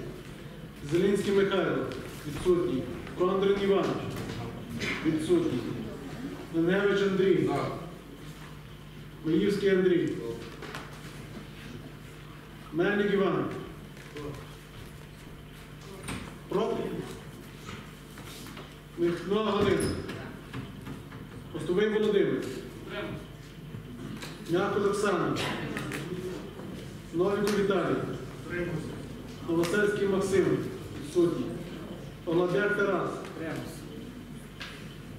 Зелінський Михайло. Відсутній. Кондрин Іванович. Відсутній. Неневич Андрій. Маївський Андрій. Мельник Іван. Проти. Михно Галина. Постовий Володимир. Мякот Оксана. Новіков Віталій. Новосельський Максим. Відсутній. Оладяк Тарас.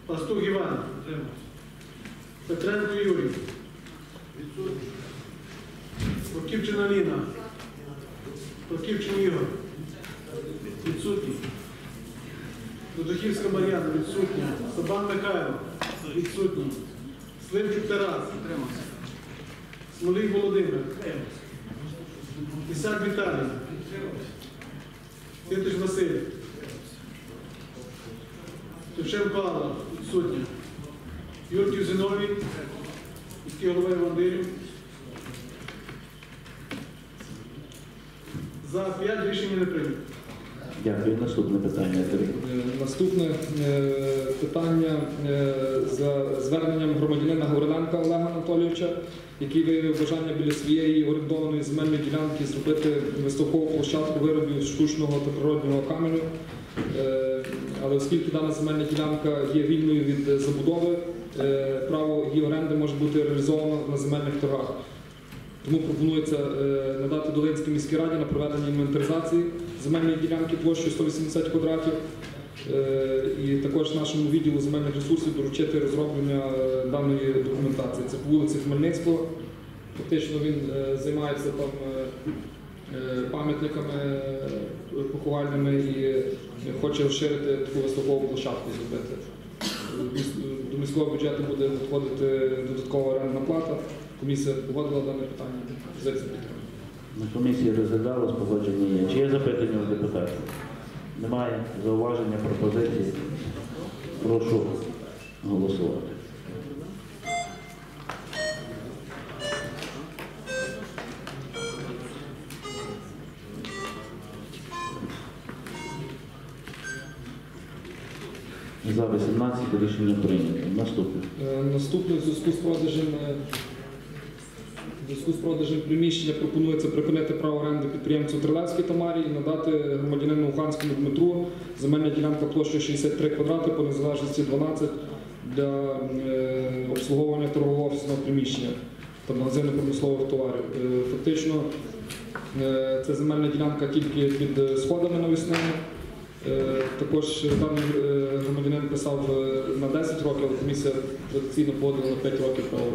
Пастух Іван. Петренко Юрій. Прокіпчина Ліна. Прокіпчин Ігор. Відсутній. Дудохівська Мар'яна. Відсутня. Сабан Михайло. Відсутній. Сливчук Тарас. Смолій Володимир. Ісак Віталій. Титич Василь. Тушенко Алла. Відсутня. Юрків Зиновій. Міський голова Дирів. За 5 рішення не прийнято. Дякую. Наступне питання. Е, Наступне е, питання е, за зверненням громадянина Гавриленка Олега Анатолійовича, який виявив бажання біля своєї орендованої земельної ділянки зробити виставкову площадку виробів штучного та природнього каменю. Е, Але оскільки дана земельна ділянка є вільною від забудови, е, право її оренди може бути реалізовано на земельних торгах. Тому пропонується е, надати Долинській міській раді на проведення інвентаризації земельної ділянки площею 180 квадратів. Е, І також нашому відділу земельних ресурсів доручити розроблення е, даної документації. Це по вулиці Хмельницького. Фактично він е, займається там е, е, пам'ятниками е, поховальними і е, хоче розширити таку виставкову площадку зробити. До міського бюджету буде надходити додаткова орендна плата. Комісія погодила дане питання. Позиція підтримана. На комісії розглядалось, погодження є. Чи є запитання у депутатів? Немає зауваження, пропозиції. Прошу голосувати. За 18 рішення прийнято. Наступне. Е, Наступне в зв'язку з продажем е, в зв'язку з продажем приміщення пропонується припинити право оренди підприємцю Трилевській Тамарі і надати громадянину Уханському Дмитру земельна ділянка площею 63 квадрати по незалежності 12 для е, обслуговування торгового офісного приміщення та магазину промислових товарів. Фактично це земельна ділянка тільки під сходами навісними. Е, Також даний е, громадянин писав е, на 10 років, але комісія традиційно погодила на 5 років право.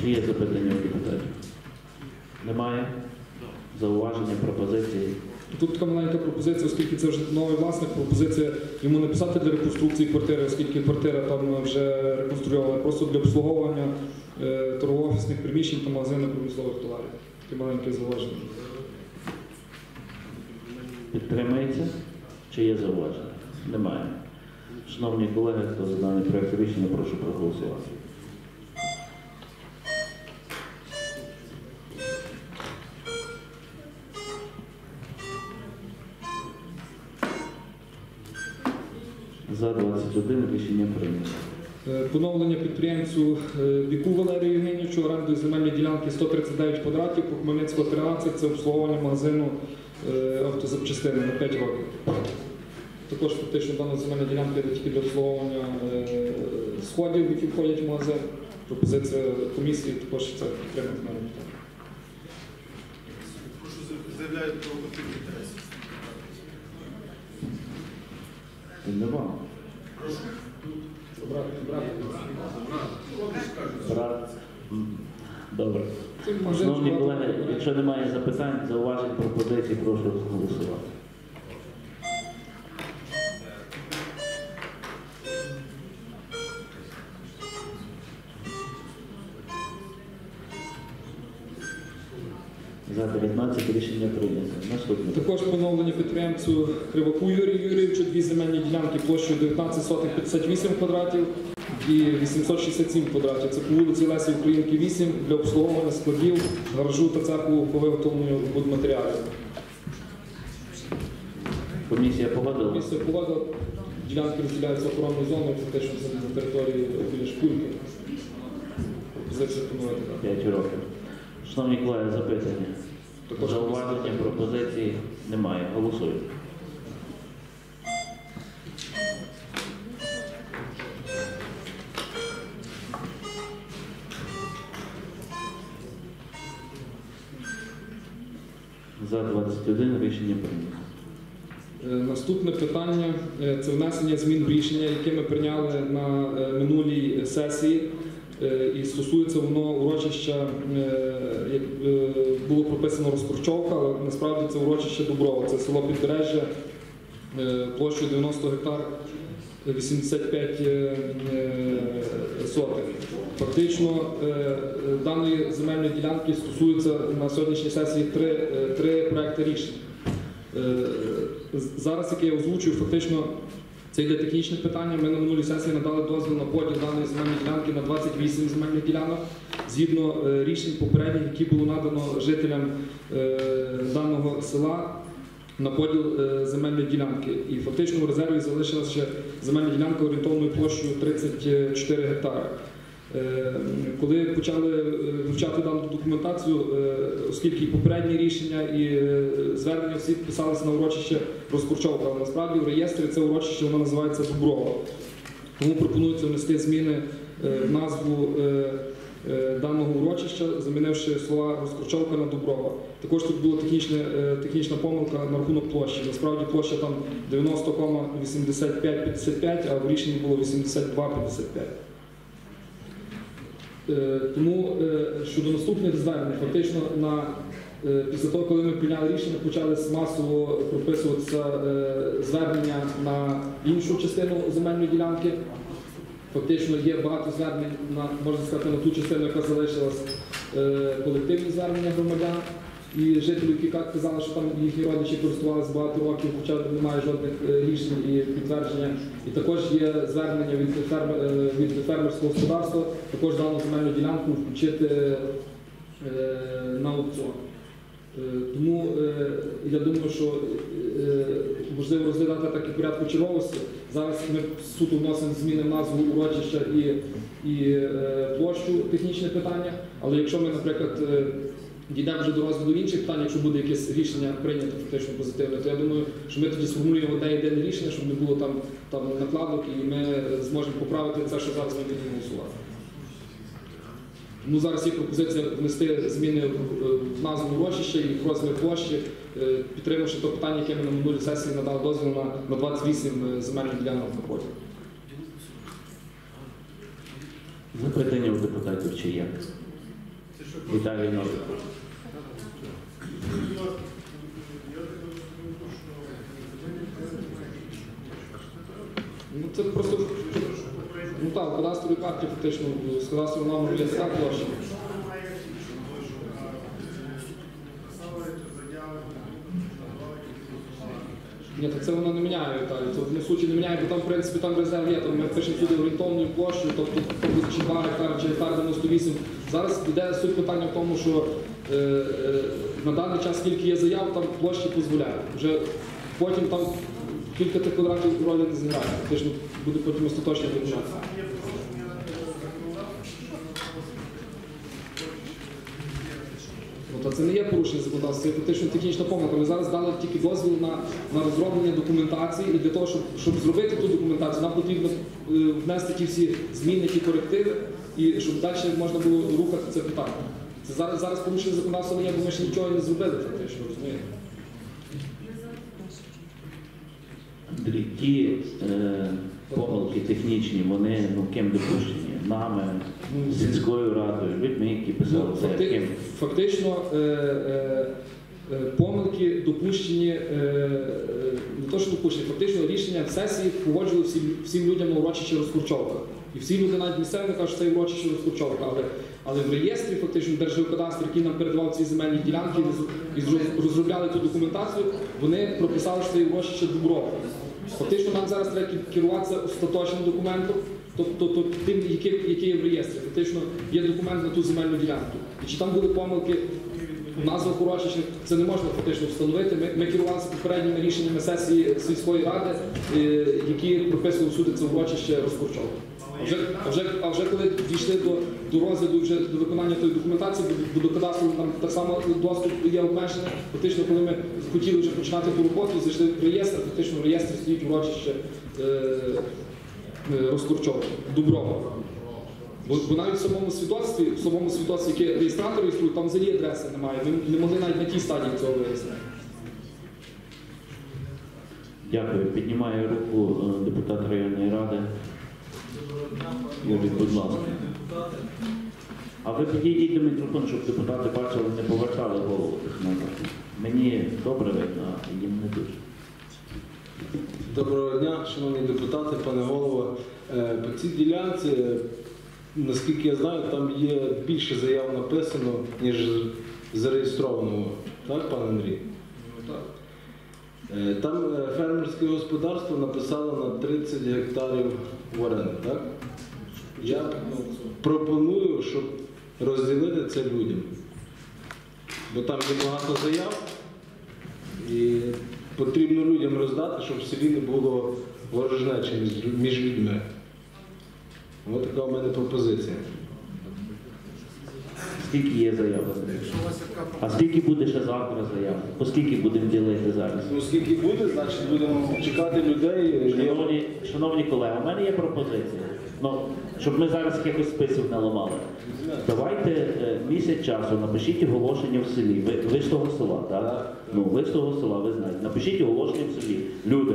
Чи є запитання у депутатів? Немає? Зауваження, пропозиції? Тут така маленька пропозиція, оскільки це вже новий власник, пропозиція йому не писати для реконструкції квартири, оскільки квартира там вже реконструйована, просто для обслуговування торгово-офісних приміщень та магазину промислових товарів. Таке маленьке зауваження. Підтримається? Чи є зауваження? Немає. Шановні колеги, хто за даний проект рішення, прошу проголосувати. За 21 рішення прийнято. Е, Поновлення підприємцю е, Біку Валерію Євгенійовичу орендою земельної ділянки 139 квадратів по Хмельницького 13 це обслуговування магазину автозапчастини на 5 років. Також фактично дана земельна ділянка йде тільки для обслуговування е, сходів, які входять в магазин. Пропозиція комісії також це підтримати на питання. Прошу заявляють про конфлікт інтересів. Нема. Брат. М. Добре. Шановні колеги, якщо немає запитань, зауважень, пропозицій, прошу голосувати. За 19 рішення прийнято. Наступне. Також поновлення підприємцю Криваку Юрію Юрійовичу дві земельні ділянки площею 19 сотих 58 квадратів і 867 квадратів. Це по вулиці Лесі Українки 8 для обслуговування складів, гаражу та цеху по виготовленню будматеріалів. Комісія погодила. Комісія погодила. Ділянки розділяються охоронною зоною, фактично це на території біля шкульки. Пропозиція поновити. 5 років. Шановні колеги, запитання. Зауваження, пропозиції немає. Голосуємо. За 21 рішення прийнято. Е, Наступне питання е, це внесення змін в рішення, яке ми прийняли на е, минулій сесії. І стосується воно урочища, як було прописано розкорчовка, але насправді це урочище Дуброва, це село Підбережжя площею 90 гектар 85 е, е. Фактично е, даної земельної ділянки стосуються на сьогоднішній сесії три, три проекти рішень. Зараз, яке я озвучую, фактично це йде технічне питання. Ми на минулій сесії надали дозвіл на поділ даної земельної ділянки на 28 земельних ділянок згідно рішень попередніх, які було надано жителям даного села на поділ е, земельної ділянки. І фактично в резерві залишилася ще земельна ділянка орієнтовною площею 34 гектари. Е, Коли почали е, вивчати дану документацію, оскільки попередні рішення і звернення всі писалися на урочище Розкурчовка, але насправді в реєстрі це урочище воно називається Дуброва. Тому пропонується внести зміни в назву даного урочища, замінивши слова Розкурчовка на Дуброва. Також тут була технічна, е, технічна помилка на рахунок площі. Насправді площа там 90,8555, а в рішенні було 82,55. Е, Тому е, щодо наступних звернень, фактично на е, після того, коли ми прийняли рішення, почали масово прописуватися е, звернення на іншу частину земельної ділянки. Фактично є багато звернень на можна сказати на ту частину, яка залишилась е, колективні звернення громадян і жителів, які ка- казали, що там їхні родичі користувалися багато років, хоча немає жодних е, рішень і підтвердження. І також є звернення від, ферме, е, від фермерського господарства, також дану земельну ділянку включити на аукціон. Тому я думаю, що можливо розглядати так і в порядку черговості. Зараз ми суто вносимо зміни в назву урочища і, і е, площу технічне питання. Але якщо ми, наприклад, е, дійдемо вже до розгляду інших питань, якщо буде якесь рішення прийнято фактично позитивне, то я думаю, що ми тоді сформулюємо одне єдине рішення, щоб не було там, там накладок, і ми зможемо поправити це, що зараз ми будемо голосувати. Ну, зараз є пропозиція внести зміни в в назву урочища і в розмір площі, е, підтримавши то питання, яке ми на минулій сесії надали дозвіл на, на 28 земельних ділянок на поділ. Запитання у депутатів чи є? Віталій Новиков. Ну це просто ну так, в кадастровій карті фактично з кадастровим номером є вся площа. Ні, так це воно не міняє, Віталій. Це в суті не міняє, бо там, в принципі, там резерв є, там ми пишемо сюди орієнтовною площею, тобто тобто, чи 2 гектари, чи гектар 98. Зараз йде суть питання в тому, що е, е, на даний час скільки є заяв, там площі дозволяє. Вже потім там кілька тих квадратів ролі не зіграє. Тож буде потім остаточно документація. Та це не є порушення законодавства, це фактично технічна помилка. Ми зараз дали тільки дозвіл на, на розроблення документації, і для того, щоб, щоб зробити ту документацію, нам потрібно е, внести ті всі зміни, ті корективи, і щоб далі можна було рухати це питання. Це зараз, зараз порушення законодавства не є, бо ми ще нічого не зробили, фактично, розумієте? Ті е, помилки технічні, вони ну, ким допущені? Нами, сільською радою, людьми, які писали Ну, факти-? Фактично е, е, е, помилки допущені, е, не то, що допущені, фактично рішення сесії погоджували всім, всім людям на урочищі розкурчовка. І всі люди навіть місцеві кажуть, що це урочище розкурчовка. Але, але в реєстрі фактично Держгеокадастр, який нам передавав ці земельні ділянки і розробляли цю документацію, вони прописали, що це урочище Дуброва. Фактично нам зараз треба керуватися остаточним документом, тобто то, тим, який, який є в реєстрі. Фактично є документ на ту земельну ділянку. І чи там були помилки в назвах урочищних, це не можна фактично встановити. Ми, ми керувалися попередніми рішеннями сесії сільської ради, е, які прописували всюди це урочище розкурчове. А вже, а вже, а вже коли дійшли до, до розгляду вже до виконання тої документації, бо до кадастру там так само доступ є обмежений. Фактично, коли ми хотіли вже починати ту роботу, зайшли в реєстр, фактично в реєстрі стоїть урочище е, е, розкурчове, Дуброва. Бо, бо навіть в самому свідоцтві, в самому свідоцтві, яке реєстратор реєструє, там взагалі адреси немає. Ми не могли навіть на тій стадії цього вияснити. Дякую. Піднімає руку е, депутат районної ради. Юрій, будь ласка. А ви підійдіть до мікрофону, щоб депутати бачили, не повертали голову. Мені добре видно, а їм не дуже. Доброго дня, шановні депутати, пане голово. Е, По цій ділянці, е, наскільки я знаю, там є більше заяв написано, ніж зареєстровано. Так, пане Андрій? Так. Е, Там фермерське господарство написало на 30 гектарів в оренду, так? Я пропоную, щоб розділити це людям. Бо там є багато заяв, і потрібно людям роздати, щоб в селі не було ворожнечі між- людьми. Ось така у мене пропозиція. Скільки є заяв? А скільки буде ще завтра заяв? По скільки будемо ділити зараз? Ну, скільки буде, значить будемо чекати людей. Шановні, шановні колеги, у мене є пропозиція. Ну, щоб ми зараз якихось списів не ламали. Давайте е, місяць часу напишіть оголошення в селі. Ви, ви ж того села, так? Ну, ви ж того села, ви знаєте. Напишіть оголошення в селі. Люди,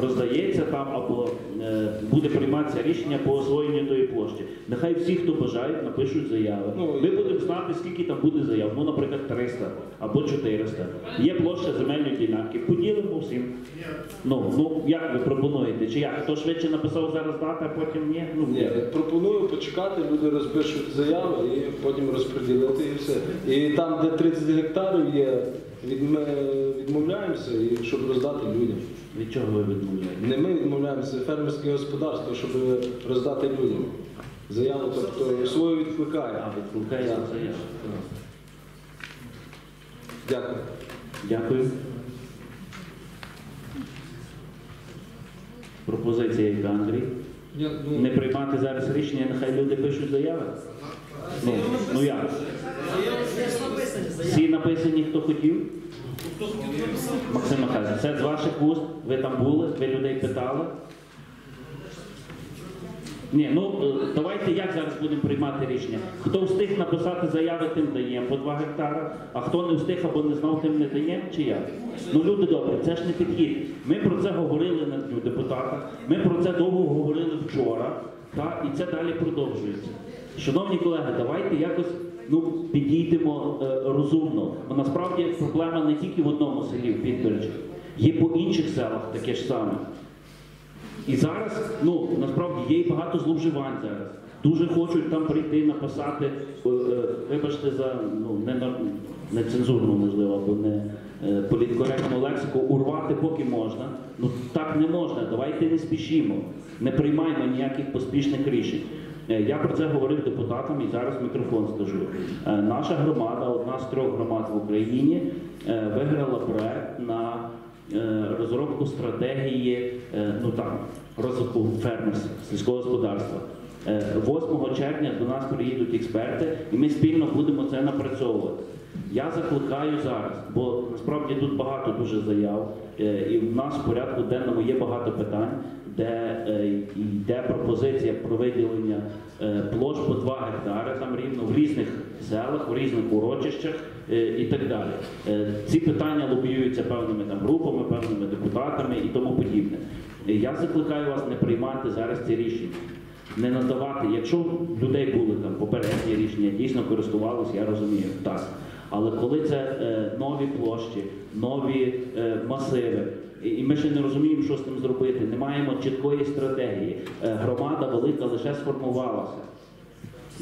роздається там або е, буде прийматися рішення по освоєнню тої площі. Нехай всі, хто бажають, напишуть заяви. Ми будемо знати, скільки там буде заяв. Ну, наприклад, 300 або 400. Є площа земельної ділянки. Поділимо всім. Ну, ну як ви пропонуєте? Чи як? Хто швидше написав зараз дати, а потім ні? Ну, Ні, пропоную почекати, люди розпишуть заяви і потім розподілити і все. І там, де 30 гектарів є, відмовляємося, і щоб роздати людям. Від чого ви відмовляєте? Не ми відмовляємося, фермерське господарство, щоб роздати людям. Заяву, тобто свою відкликає. А, відкликає заяву. Дякую. Дякую. Пропозиція яка, Андрій? Я, Не приймати зараз рішення, нехай люди пишуть заяви. Ну, ну як? Всі написані, хто хотів? Максим Михайлович, це з ваших вуст, ви там були, ви людей питали. Ні, ну е, давайте як зараз будемо приймати рішення. Хто встиг написати заяви, тим даємо по 2 гектара, а хто не встиг або не знав, тим не даємо чи як? Ну люди добрі, це ж не підхід. Ми про це говорили на дню депутата, ми про це довго говорили вчора, та, і це далі продовжується. Шановні колеги, давайте якось ну, підійдемо е, розумно. Бо насправді проблема не тільки в одному селі, в Підбережі, є по інших селах таке ж саме. І зараз, ну насправді є і багато зловживань зараз. Дуже хочуть там прийти, написати, е, е, вибачте за ну не на- нецензурну, можливо, або не е, політкоректну лексику, урвати поки можна. Ну так не можна. Давайте не спішімо, не приймаємо ніяких поспішних рішень. Е, Я про це говорив депутатам і зараз мікрофон скажу. Е, Наша громада, одна з трьох громад в Україні, е, виграла проект на розробку стратегії ну там розвитку фермерства, сільського господарства. Е, 8 червня до нас приїдуть експерти, і ми спільно будемо це напрацьовувати. Я закликаю зараз, бо насправді тут багато дуже заяв, е, і в нас в порядку денному є багато питань, де е, йде пропозиція про виділення е, площ по 2 гектари там рівно в різних селах, в різних урочищах і так далі. Ці питання лобіюються певними там групами, певними депутатами і тому подібне. Я закликаю вас не приймати зараз ці рішення. Не надавати, якщо людей були там попередні рішення, дійсно користувалися, я розумію, так. Але коли це е, нові площі, нові е, масиви, і- ми ще не розуміємо, що з тим зробити, не маємо чіткої стратегії. Е, громада велика лише сформувалася.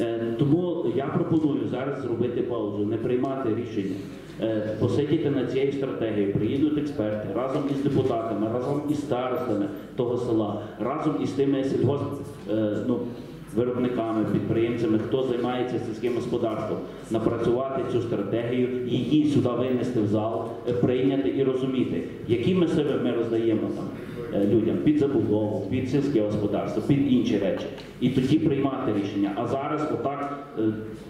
Е, Тому я пропоную зараз зробити паузу, не приймати рішення, Е, посидіти над цією стратегією. Приїдуть експерти разом із депутатами, разом із старостами того села, разом із тими сільгосп е, ну, виробниками, підприємцями, хто займається сільським господарством, напрацювати цю стратегію, її сюди винести в зал, е, прийняти і розуміти, які ми себе ми роздаємо там е, людям під забудову, під сільське господарство, під інші речі. І тоді приймати рішення. А зараз отак е,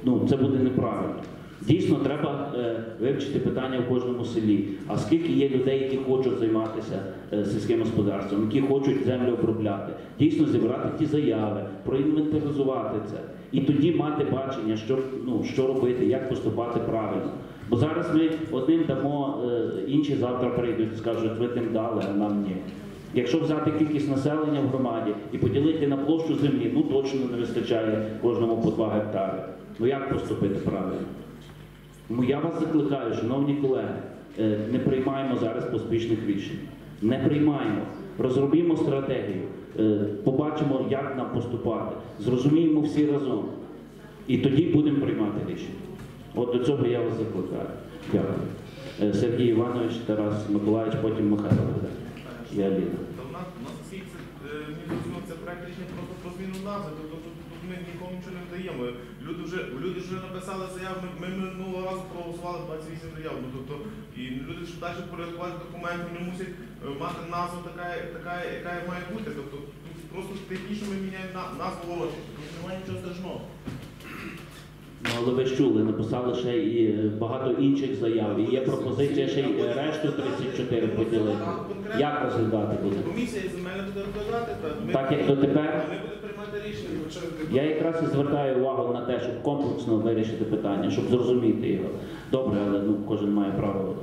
ну, це буде неправильно. Дійсно, треба е, вивчити питання в кожному селі. А скільки є людей, які хочуть займатися е, сільським господарством, які хочуть землю обробляти, дійсно зібрати ті заяви, проінвентаризувати це і тоді мати бачення, що, ну, що робити, як поступати правильно. Бо зараз ми одним дамо, е, інші завтра прийдуть і скажуть, ви тим дали, а нам ні. Якщо взяти кількість населення в громаді і поділити на площу землі, ну точно не вистачає кожному по 2 гектари. Ну як поступити правильно? Тому я вас закликаю, шановні колеги, е, не приймаємо зараз поспішних рішень. Не приймаємо. Розробімо стратегію, е, побачимо, як нам поступати, зрозуміємо всі разом. І тоді будемо приймати рішення. От до цього я вас закликаю. Дякую. Е, Сергій Іванович, Тарас Миколаївич, потім Михайло нас скільки це, проект рішення про зміну назви, тобто ми нікому нічого не даємо. Люди вже, люди вже написали заяву, ми, ми минулого разу проголосували 28 заяв. Ну, тобто, і люди, щоб далі порядкувати документи, вони мусять е, мати назву така, така, яка має бути. Тобто, тут просто технічно ми міняємо на, назву тут немає нічого страшного. Ну, але ви ж чули, написали ще і е, багато інших заяв. І є пропозиція ще й решту 34 поділити. Як розглядати буде? Комісія земельна буде розглядати, та ми, Так, як дотепер? ми будемо. Я якраз і звертаю увагу на те, щоб комплексно вирішити питання, щоб зрозуміти його. Добре, але ну, кожен має право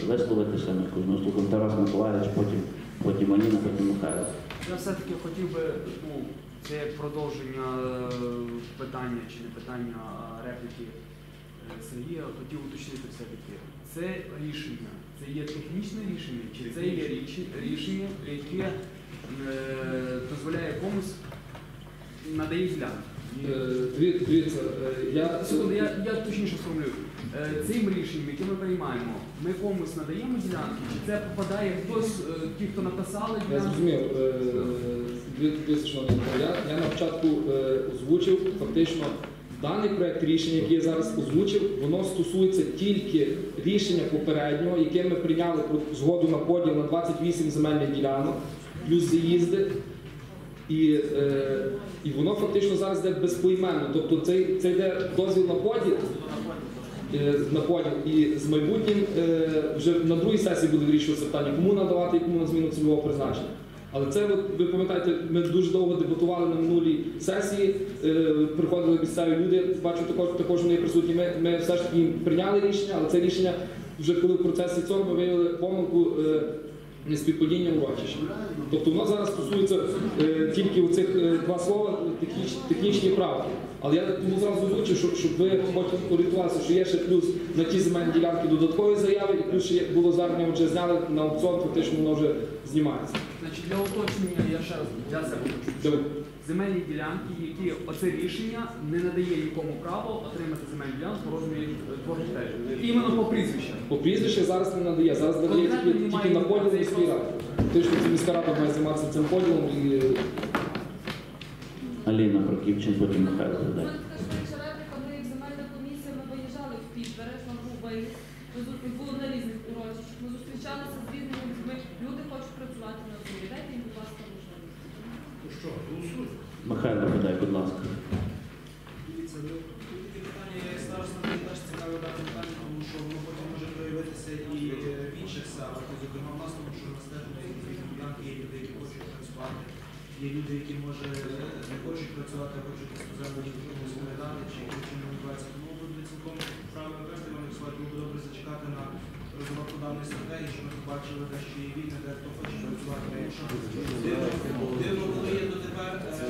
е, висловитися, ми кожного слухаємо. Тарас Миколаївич, потім, потім Аніна, потім Михайло. Я все-таки хотів би, ну, це як продовження е, питання чи не питання а репліки е, Сергія, хотів уточнити все-таки. Це рішення, це є технічне рішення, чи це є річ- рішення, яке е, дозволяє комусь надає ділянку? Е, Дивіться, я Секунду, я, я точніше сформулюю. Е, Цим рішенням, яке ми приймаємо, ми комусь надаємо ділянки, чи це попадає хтось, е, ті, хто написали Я зрозумів, е, шановні я, я на початку е, озвучив фактично даний проект рішення, який я зараз озвучив, воно стосується тільки рішення попереднього, яке ми прийняли про згоду на поділ на 28 земельних ділянок, плюс заїзди. І, е, і воно фактично зараз йде безпоіменно. Тобто це, це йде дозвіл на поділ, е, на поділ. І з майбутнім е, вже на другій сесії буде вирішуватися питання, кому надавати і кому на зміну цільового призначення. Але це, ви пам'ятаєте, ми дуже довго дебатували на минулій сесії, е, приходили місцеві люди, бачу, також, також вони присутні. Ми, ми все ж таки прийняли рішення, але це рішення вже коли в процесі цього ми виявили помилку е, неспівпадіння урочища. Тобто воно зараз стосується е, тільки оцих е, два слова техніч, технічні правки. Але я тому зразу озвучив, щоб, щоб ви потім орієнтувалися, що є ще плюс на ті земельні ділянки додаткові заяви, і плюс ще є- було звернення, вже зняли на аукціон, фактично воно вже знімається. Значить, для уточнення я ще раз для себе хочу. Земельні ділянки, які оце рішення не надає нікому право отримати земельну ділянку по розмірі двох гектарів. Іменно по прізвищах. По прізвищах зараз не надає, зараз надає тільки, тільки на поділ міської ради. Точно це міська рада має займатися цим поділом і Аліна Прокіпчин, потім Михайло Богдан. Ми як земельна комісія, ми виїжджали в Підбереж, нам був виїзд. Ми зустріч були на різних урочищах. Ми зустрічалися з різними людьми. Люди хочуть працювати на землі. Дайте їм, будь ласка, можливість. Що, голосуй. Михайло Богдан, будь ласка. Дивіться, ну тут питання, я староста мені питання, тому що може проявитися і е, в інших селах, зокрема в нас, тому що на стежку є люди, які хочуть працювати, є люди, які може не хочуть працювати, а хочуть землю передати, чи не відбувається. Тому буде цілком правильно Іван Ярославович, було добре зачекати на даної стратегії, щоб ми побачили, де що є вільне, де хто хоче працювати. Що дивно, коли є дотепер, е,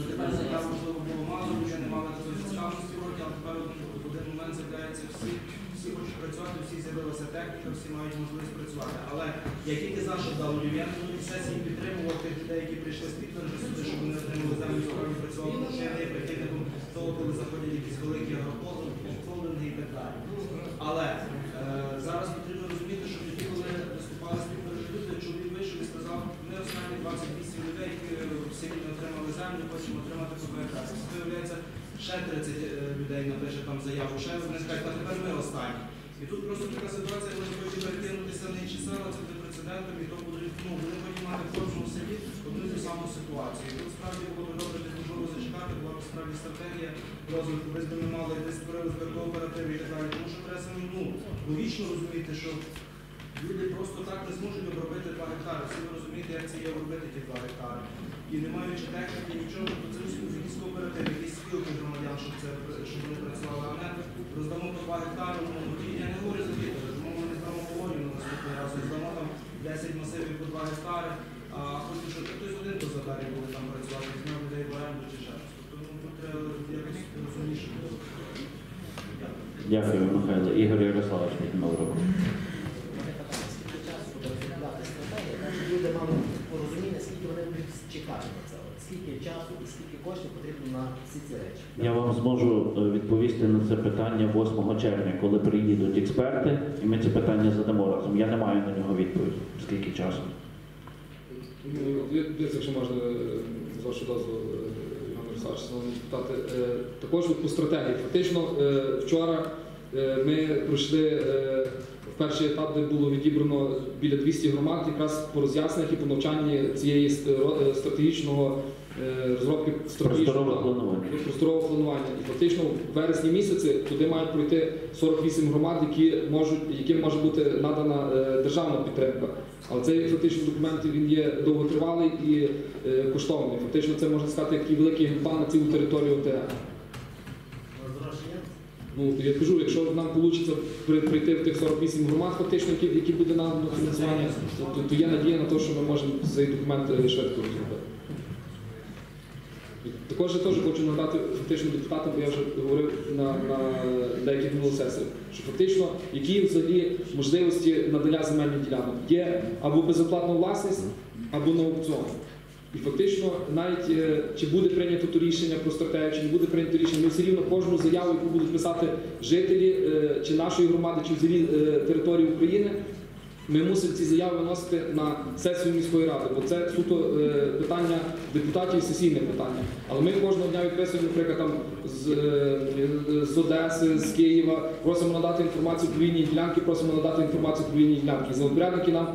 дотепер заяв, можливо, було мало, вже не мали такої зацікавленості вроді, але тепер в один момент з'являється всі, всі хочуть працювати, всі з'явилася техніка, всі мають можливість працювати. Але я тільки за, щоб дали я на сесії підтримував тих людей, які прийшли з підтвердження сюди, щоб вони отримали землю справді працювали, що не є прихильником того, коли заходять якісь великі агрохолдинги і так далі. Але е, зараз потрібно розуміти, що тоді, коли виступали з люди, чоловік вийшов і сказав, ми останні 28 людей е, всі не отримали землю, хочемо отримати ППК. Виявляється, ще 30 е, людей напише там заяву, ще вони скажуть, а тепер ми останні. І тут просто така ситуація може потім перекинутися на інші села, це буде прецедентом, і то буде, ну, вони потім мати в кожному селі одну ту саму ситуацію. І тут справді було б добре можливо зачекати, була б справді стратегія розвитку, десь би ми мали десь створили збіркову і так далі. Тому що треба самим, ну, логічно розуміти, що люди просто так не зможуть обробити 2 гектари. Всі ви розумієте, як це є обробити ті 2 гектари. І не маючи техніки, нічого, то це якісь кооперативи, якісь спілки громадян, щоб це щоб вони працювали. А не роздамо по 2 гектари, ну я не говорю за діти, тому ми не здамо колонію на наступний раз, здамо там 10 масивів по 2 гектари, а потім, що хтось один по задарі буде там працювати, візьмемо людей в оренду чи ще щось. Тобто ну, треба якось розумніше було. Дякую, Михайло. Ігор Ярославович піднімав руку. Люди мали порозуміння, скільки вони будуть чекати на це. Скільки часу і скільки коштів потрібно на всі ці речі. Я вам зможу е, відповісти на це питання 8 червня, коли приїдуть експерти, і ми ці питання задамо разом. Я не маю на нього відповіді. Скільки часу? Ну, Дивіться, якщо можна, з вашого дозволу, Іван е, також по стратегії. Фактично, е, вчора е, ми пройшли перший етап, де було відібрано біля 200 громад, якраз по роз'ясненнях і по навчанні цієї е, стратегічного е, розробки планування. просторового планування. І фактично в вересні місяці туди мають пройти 48 громад, які можуть, яким може бути надана е, державна підтримка. Але цей фактично документ він є довготривалий і коштовний. Фактично це можна сказати такий великий генплан на цілу територію ОТГ. У нас гроші є? Ну я кажу, якщо нам вийде прийти в тих 48 громад, фактично, які, які буде надано фінансування, то, то є надія на те, що ми можемо цей документ е, швидко розробити. Також я теж хочу нагадати фактично депутатам, бо я вже говорив на, на деяких сесіях, що фактично які взагалі можливості надання земельних ділянок є або безоплатна власність, або на аукціон. І фактично, навіть е, чи буде прийнято то рішення про стратегію, чи не буде прийнято рішення, ми все рівно кожну заяву, яку будуть писати жителі е, чи нашої громади, чи взагалі е, території України, ми мусимо ці заяви виносити на сесію міської ради, бо це суто питання депутатів, сесійне питання. Але ми кожного дня відписуємо, наприклад, там з, з Одеси, з Києва, просимо надати інформацію про вільні ділянки, просимо надати інформацію про вільні ділянки. Землепорядники нам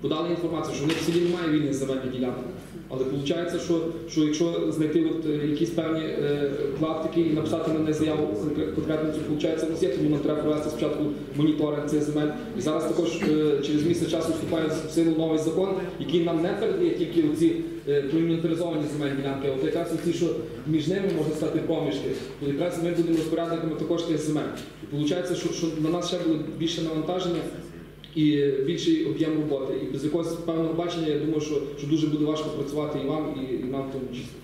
подали інформацію, що в них в селі немає вільних земельних ділянок. Але виходить, що, що якщо знайти от, е, якісь певні е, клаптики і написати на них заяву конкретно, це виходить, нас є, тому нам треба провести спочатку моніторинг цих земель. І зараз також е, через місяць часу вступає в силу новий закон, який нам не передає тільки оці е, земельні ділянки, а от якраз ці, що між ними можна стати помішки, то якраз ми будемо розпорядниками також тих земель. І виходить, що, що на нас ще було більше навантаження і більший об'єм роботи. І без якогось певного бачення, я думаю, що, що дуже буде важко працювати і вам, і, і нам в тому числі.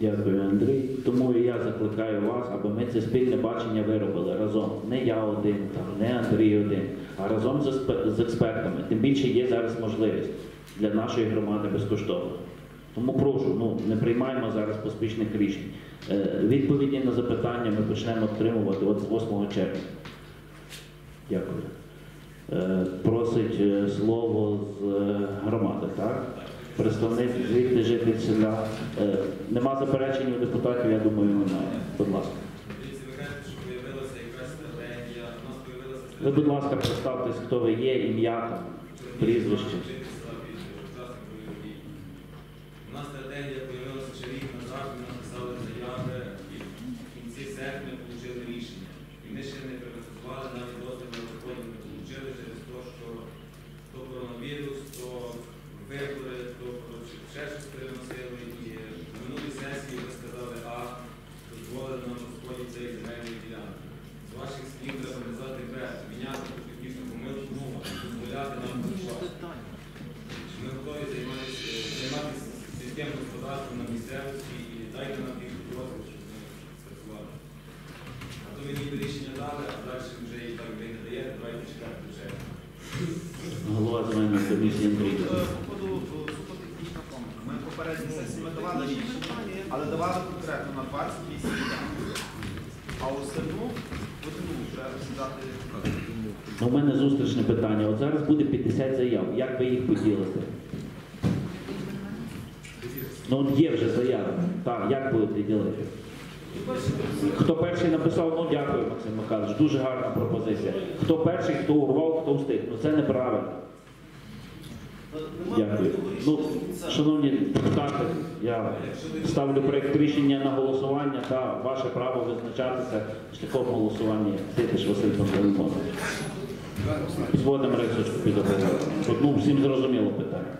Дякую, Андрій. Тому і я закликаю вас, аби ми це спільне бачення виробили разом. Не я один, там, не Андрій один, а разом з, експертами. Тим більше є зараз можливість для нашої громади безкоштовно. Тому прошу, ну не приймаємо зараз поспішних рішень. Е, Відповіді на запитання ми почнемо отримувати от з 8 червня. Дякую. Е, Просить е, слово з е, громади, так? Представник звідти житель села. Нема заперечень у депутатів, я думаю, немає. Будь ласка. Ви, будь ласка, представтесь, хто ви є, ім'я, прізвище. ще щось приносили. І в минулій сесії ви сказали, а дозволили нам розході цієї земельної ділянки. З ваших слів треба казати Б, міняти технічну помилку ну, мова, дозволяти нам працювати. Ми готові займатися сільським господарством на місцевості і дайте нам їх розвитку, щоб ми працювали. А то ви ніби рішення дали, а далі вже і так ви не даєте, давайте чекати бюджет. Голова земельної комісії Андрій попередній сесії ми давали рішення, але давали конкретно на 28 днів. А остальну будемо вже розглядати. Ну, У мене зустрічне питання. От зараз буде 50 заяв. Як ви їх поділите? Ну от є вже заяви. Так, як будете ділити? Хто перший написав, ну дякую, Максим Михайлович, дуже гарна пропозиція. Хто перший, хто урвав, хто встиг. Ну це неправильно. Дякую. Ну, шановні депутати, я ставлю проєкт рішення на голосування та ваше право визначатися шляхом голосування. Ситиш Василь Пантелеймонович. Зводимо рисочку під оголову. Ну, всім зрозуміло питання.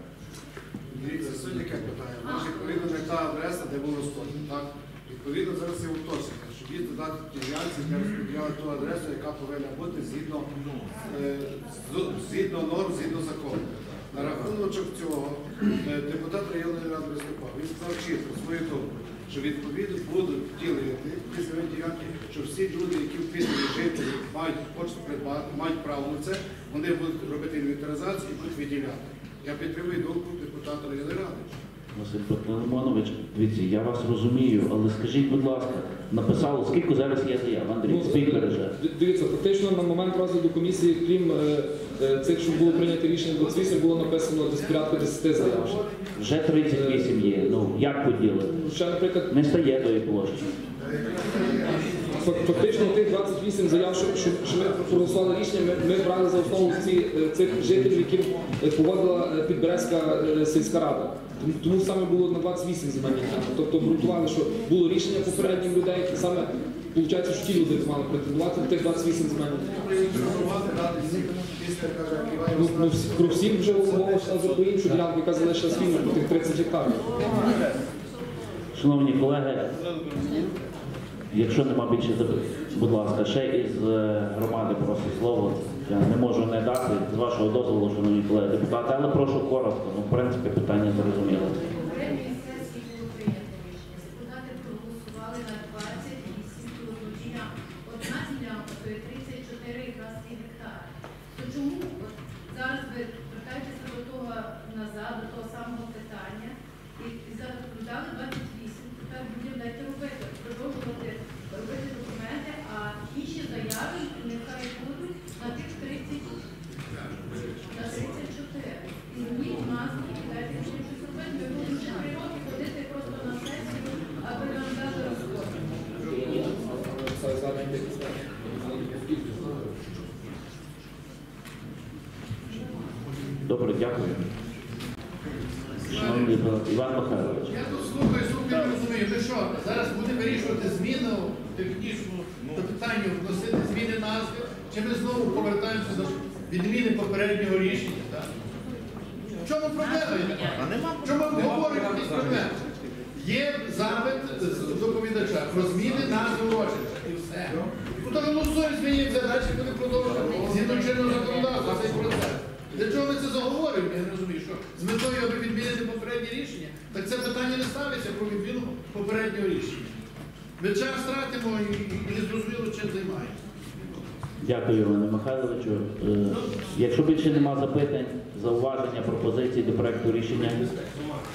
Дивіться, сьогодні яке питання. Нас відповідно не та адреса, де розподіл. Так? Відповідно, зараз є уточнення, що є додати ділянці, де розподіляли ту адресу, яка повинна бути згідно, е, згідно норм, згідно закону. На рахунок цього е, депутат районної ради виступав. Він сказав чітко свою думку, що відповідно будуть ділити після ділянки, що всі люди, які в пісні жителі мають хочуть придбати, мають право на це, вони будуть робити інвентаризацію і будуть виділяти. Я підтримую думку депутата районної ради. Василь Пантелеймонович, дивіться, я вас розумію, але скажіть, будь ласка, написало, скільки зараз є заяв? Андрій, Ну, спікер вже. Дивіться, фактично на момент розгляду комісії, крім е, е, цих, що було прийнято рішення 28, було написано десь порядка 10 заяв. Вже 38 є. Ну як поділити? Ще, наприклад, Не стає тої площі. Фак- Фактично тих 28 заяв, що, ми проголосували рішення, ми, брали за основу е, цих жителів, яким е, погодила е, Підберезька сільська рада. Тому, саме було на 28 земельних. Тобто обґрунтували, що було рішення попередніх людей, і саме виходить, що ті люди мали претендувати тих 28 земельних. Ну, ну, про всіх вже мова йшла вже іншу ділянку, яка залишилась вільною, про тих 30 гектарів. Шановні колеги, якщо нема більше запитань, будь ласка, ще із е, громади просить слово. Я не можу не дати з вашого дозволу, шановні колеги депутати, але прошу коротко. Ну, в принципі, питання зрозуміло. Попередньої сесії було прийнято рішення. Депутати проголосували на 28 кілометрів. Одна ділянка, то є 34 якраз ці гектари. То чому от зараз ви вертаєтеся до того назад, до того самого питання, і, і зараз дали 28, тепер будемо дайте робити, продовжувати робити документи, а інші заяви нехай будуть на тих 30, на 34. І змініть назву, і дайте їм щось робити. Ми будемо ще три роки ходити просто на сесію, аби нам дали розход. Добре, дякую. Шановний Іван Михайлович. Я тут слухаю, слухаю, не розумію. Ми що, зараз будемо вирішувати зміну технічну до питання, вносити зміни назви, чи ми знову повертаємося до відміни попереднього рішення? Так? В чому проблема? є? А нема Чому ми говоримо якісь проблеми? Є запит з доповідача про зміни назви урочища і все. Ну то голосуємо, змінюється, далі буде продовжувати. Згідно чинного законодавства цей процес. Для чого ми це заговорюємо? Я не розумію, що з метою, аби відмінити попереднє рішення, так це питання не ставиться про відміну попереднього рішення. Ми час втратимо і, і не зрозуміло, чим займаємося. Дякую, Іване Михайловичу. Е, Якщо більше нема запитань, зауваження, проекту рішення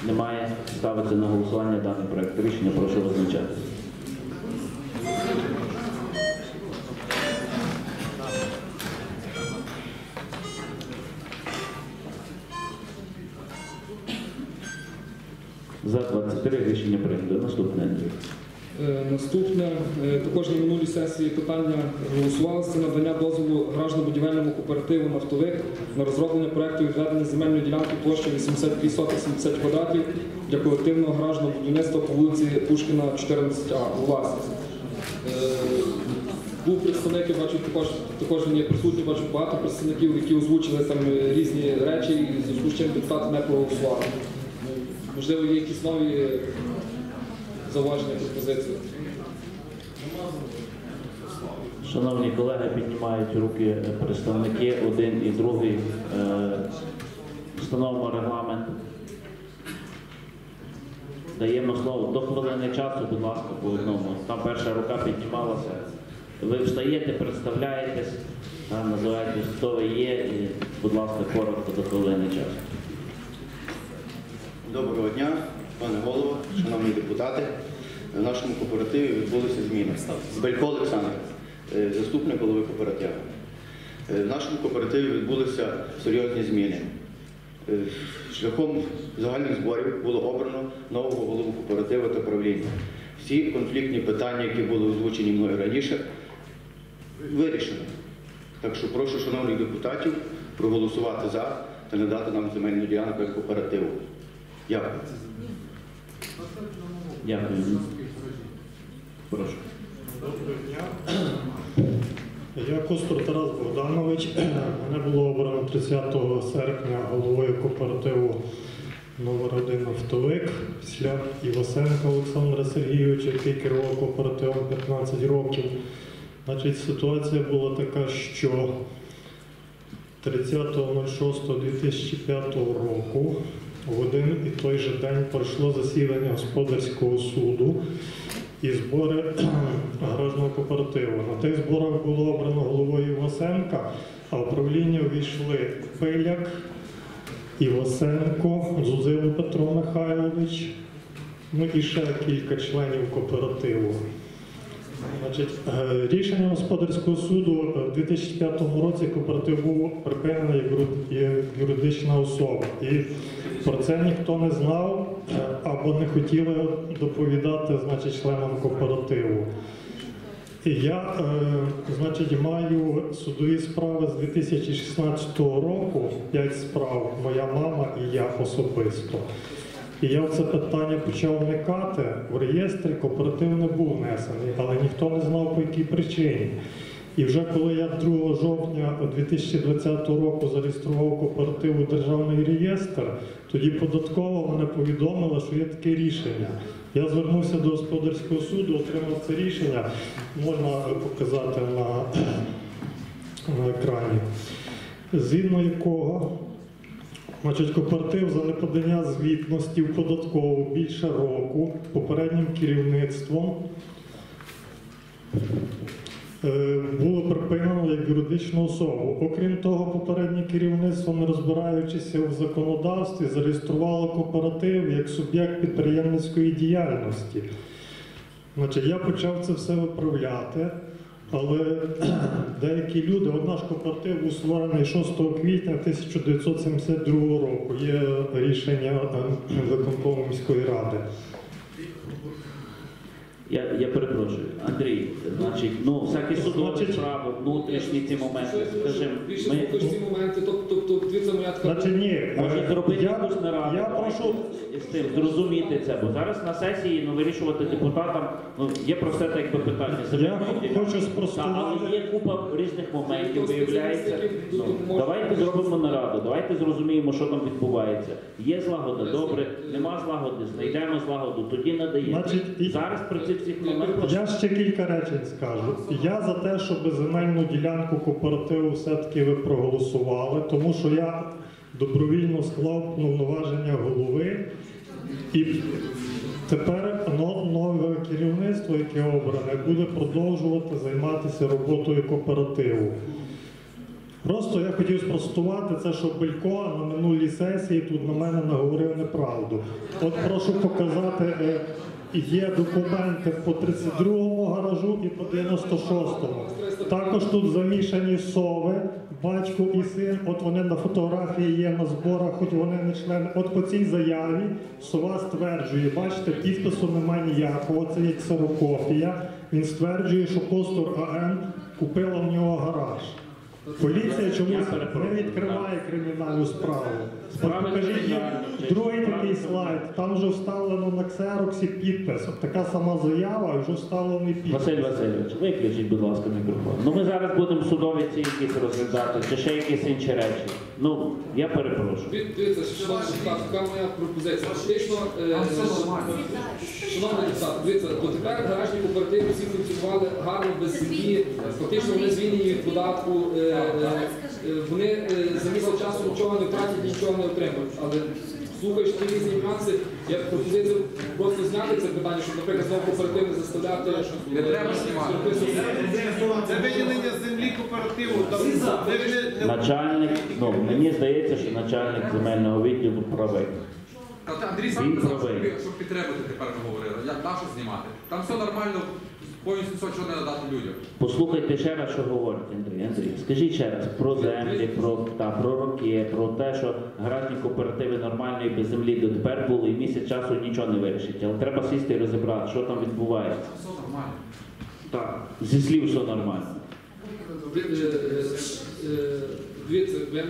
немає. Ставиться на голосування даний проект рішення. Прошу визначатися. За 23 рішення прийнято. Наступне. Е, Наступне, е, також на минулій сесії питання голосувалося надання дозволу граждано-будівельному кооперативу «Нафтовик» на розроблення проекту відведення земельної ділянки площею 82 сотих 70 квадратів для колективного гаражного будівництва по вулиці Пушкіна, 14А, у власність. Е, Був представник, бачу, також, також він є присутній, бачу багато представників, які озвучили там різні речі, і з чим депутати не проголосували. Можливо, є якісь нові зауваження, пропозиції. Шановні колеги, піднімають руки представники, один і другий. Е, Встановимо регламент. Даємо слово до хвилини часу, будь ласка, по одному. Там перша рука піднімалася. Ви встаєте, представляєтесь, Там називається, хто ви є, і, будь ласка, коротко до хвилини часу. Доброго дня, пане голово, шановні депутати. В нашому кооперативі відбулися зміни. Белько Олександр, е, заступник голови кооперативу. Е, В нашому кооперативі відбулися серйозні зміни. Е, Шляхом загальних зборів було обрано нового голову кооперативу та правління. Всі конфліктні питання, які були озвучені мною раніше, вирішено. Так що прошу шановних депутатів проголосувати за та надати нам земельну ділянку як кооперативу. Дякую. Дякую. Прошу. Доброго дня. Я Костур Тарас Богданович. Мене було обрано 30 серпня головою кооперативу Нова родина Втовик після Івасенка Олександра Сергійовича, який керував кооперативом 15 років. Значить, ситуація була така, що 30.06.2005 року в один і той же день пройшло засідання господарського суду і збори гаражного кооперативу. На тих зборах було обрано головою Івасенка, а в управління увійшли Пиляк, Івасенко, Зузило Петро Михайлович, ну і ще кілька членів кооперативу. Значить, е, рішенням господарського суду е, в 2005 році кооператив був припинений як юридична особа. І про це ніхто не знав е, або не хотіли доповідати значить, членам кооперативу. Я, значить, маю судові справи з 2016 року, 5 справ, моя мама і я особисто. І я це питання почав вникати. В реєстрі кооператив не був внесений, але ніхто не знав по якій причині. І вже коли я 2 жовтня 2020 року зареєстрував кооператив у державний реєстр, тоді податково мене повідомила, що є таке рішення. Я звернувся до господарського суду, отримав це рішення. Можна показати на, на екрані. Згідно якого Значить, кооператив за неподання звітності в податкову більше року попереднім керівництвом е, було припинено як юридичну особу. Окрім того, попереднє керівництво, не розбираючися в законодавстві, зареєструвало кооператив як суб'єкт підприємницької діяльності. Значить, я почав це все виправляти. Але деякі люди, от наш кооператив створений 6 квітня 1972 року. Є рішення е, виконкому міської ради. Я, я перепрошую, Андрій, значить, ну, всякі судові справи, внутрішні ці моменти, скажімо, Більше ми... ці моменти, тобто, тобто дивіться моя така... Значить, ні, Може е, зробити якусь нараду, я прошу- з цим зрозуміти це, бо зараз на сесії ну, вирішувати депутатам, ну, є просте так якби питання. Я хочу спростувати. але є купа різних моментів, виявляється. Ну, давайте зробимо нараду, давайте зрозуміємо, що там відбувається. Є злагода, добре, нема злагоди, знайдемо злагоду, тоді надаємо. Зараз при цих Я ще кілька речень скажу. Я за те, щоб земельну ділянку кооперативу все-таки ви проголосували, тому що я добровільно склав повноваження голови і тепер нове керівництво, яке обране, буде продовжувати займатися роботою кооперативу. Просто я хотів спростувати це, що Белько на минулій сесії тут на мене наговорив неправду. От прошу показати, е, є документи по 32-му гаражу і по 96-му. Також тут замішані сови, батько і син. От вони на фотографії є на зборах, хоч вони не члени. От по цій заяві сова стверджує, бачите, підпису немає ніякого, це є ксерокопія. Він стверджує, що Костур АМ купила в нього гараж. Поліція чомусь не відкриває кримінальну справу. Покажіть другий такий слайд. Там вже вставлено на ксероксі підпис. От така сама заява, вже вставлений підпис. Василь Васильович, виключіть, будь ласка, мікрофон. Ну ми зараз будемо судові ці якісь розглядати, чи ще якісь інші речі. Ну, я перепрошую. Дивіться, шановні депутати, така моя пропозиція. Фактично, е, шановні депутати, дивіться, дотепер гаражні кооперативи всі функціонували гарно, без сім'ї, фактично вони звільнені від податку, е, е, вони е, за місяць часу нічого не втратять, нічого не отримують. Але слухаєш ті різні нюанси, я пропозицію просто зняти це питання, щоб, наприклад, знову кооператив не заставляти. Не треба знімати. Це виділення землі кооперативу. Там не- не- не- Начальник, ну мені здається, що начальник земельного відділу правий. Та Андрій сам казав, щоб, щоб підтримати тепер ми говорили. Як нащо знімати? Там все нормально, повністю все, що не надати людям. Послухайте ще раз, що говорить Андрій. Андрій, скажіть ще раз про землі, про, та, про роки, про те, що аграрні кооперативи нормальної без землі дотепер були і місяць часу нічого не вирішить. Але треба сісти і розібрати, що там відбувається. Все нормально. Так, зі слів, що нормально. Дивіться, я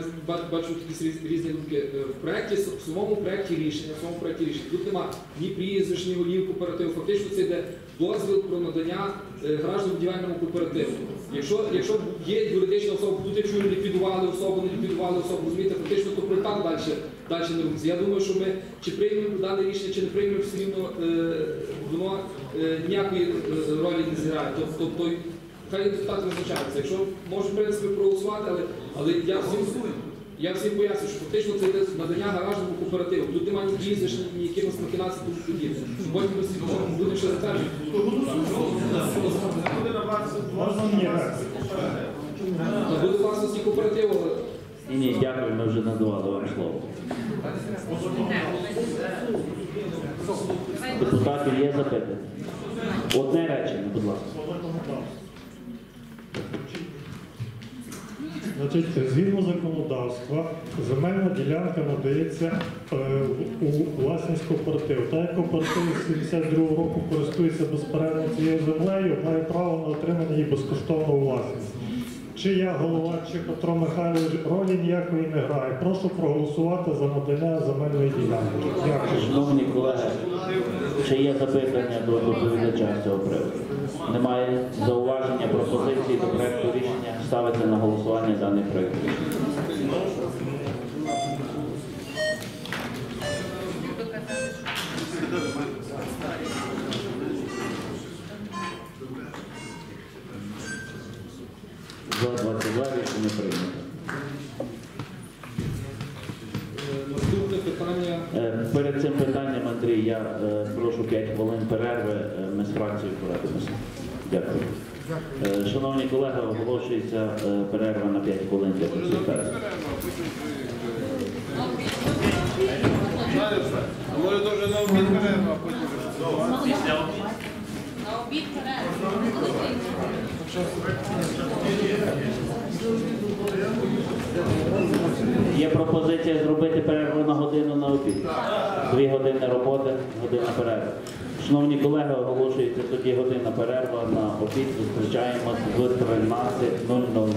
бачу якісь різні думки. Е, В проєкті, в самому проєкті рішення, в самому проєкті рішення, тут нема ні прізвищ, ні голів кооперативу. Фактично це йде дозвіл про надання е, граждан-будівельному кооперативу. Якщо, якщо є юридична особа, тут якщо ліквідували особу, не ліквідували особу, розумієте, фактично то проєктант далі, далі не рухається. Я думаю, що ми чи приймемо дане рішення, чи не приймемо, все рівно е, воно ніякої ролі не зіграє. Тобто, Хай депутати визначаються. Якщо може в принципі проголосувати, але, але я всім я всім поясню, що фактично це йде надання гаражному кооперативу. Тут немає ні прізвищ, ні, якихось махінацій тому подібне. Потім ми всі будемо ще затверджувати. Можна мені репліку? Та Буде власності кооперативу. але Ні, ні, дякую, ми вже надавали вам слово. Депутатів є запитання? Одне речення, будь ласка. Значить, згідно законодавства, земельна ділянка надається е, у власність кооперативу. Так як кооператив з 72 року користується безперервно цією землею, має право на отримання її безкоштовно власність. Чи я голова, чи Петро Михайлович ролі ніякої не грає. Прошу проголосувати за надання земельної ділянки. Дякую. Шановні колеги, чи є запитання до доповідача з цього приводу? Немає зауваження, пропозиції до проекту рішення. Ставиться на голосування даний проект рішення. За 22 рішення прийнято. Наступне питання. Е, Перед цим питанням, Андрій, я е, прошу 5 хвилин перерви. Е, Ми з фракцією порадимося. Дякую. Шановні колеги, оголошується е, перерва на 5 хвилин для консультації. Може. Є пропозиція зробити перерву на годину на обід. Дві години роботи, година перерви. Шановні колеги, оголошується тоді година перерва на обід. Зустрічаємось в 13.00.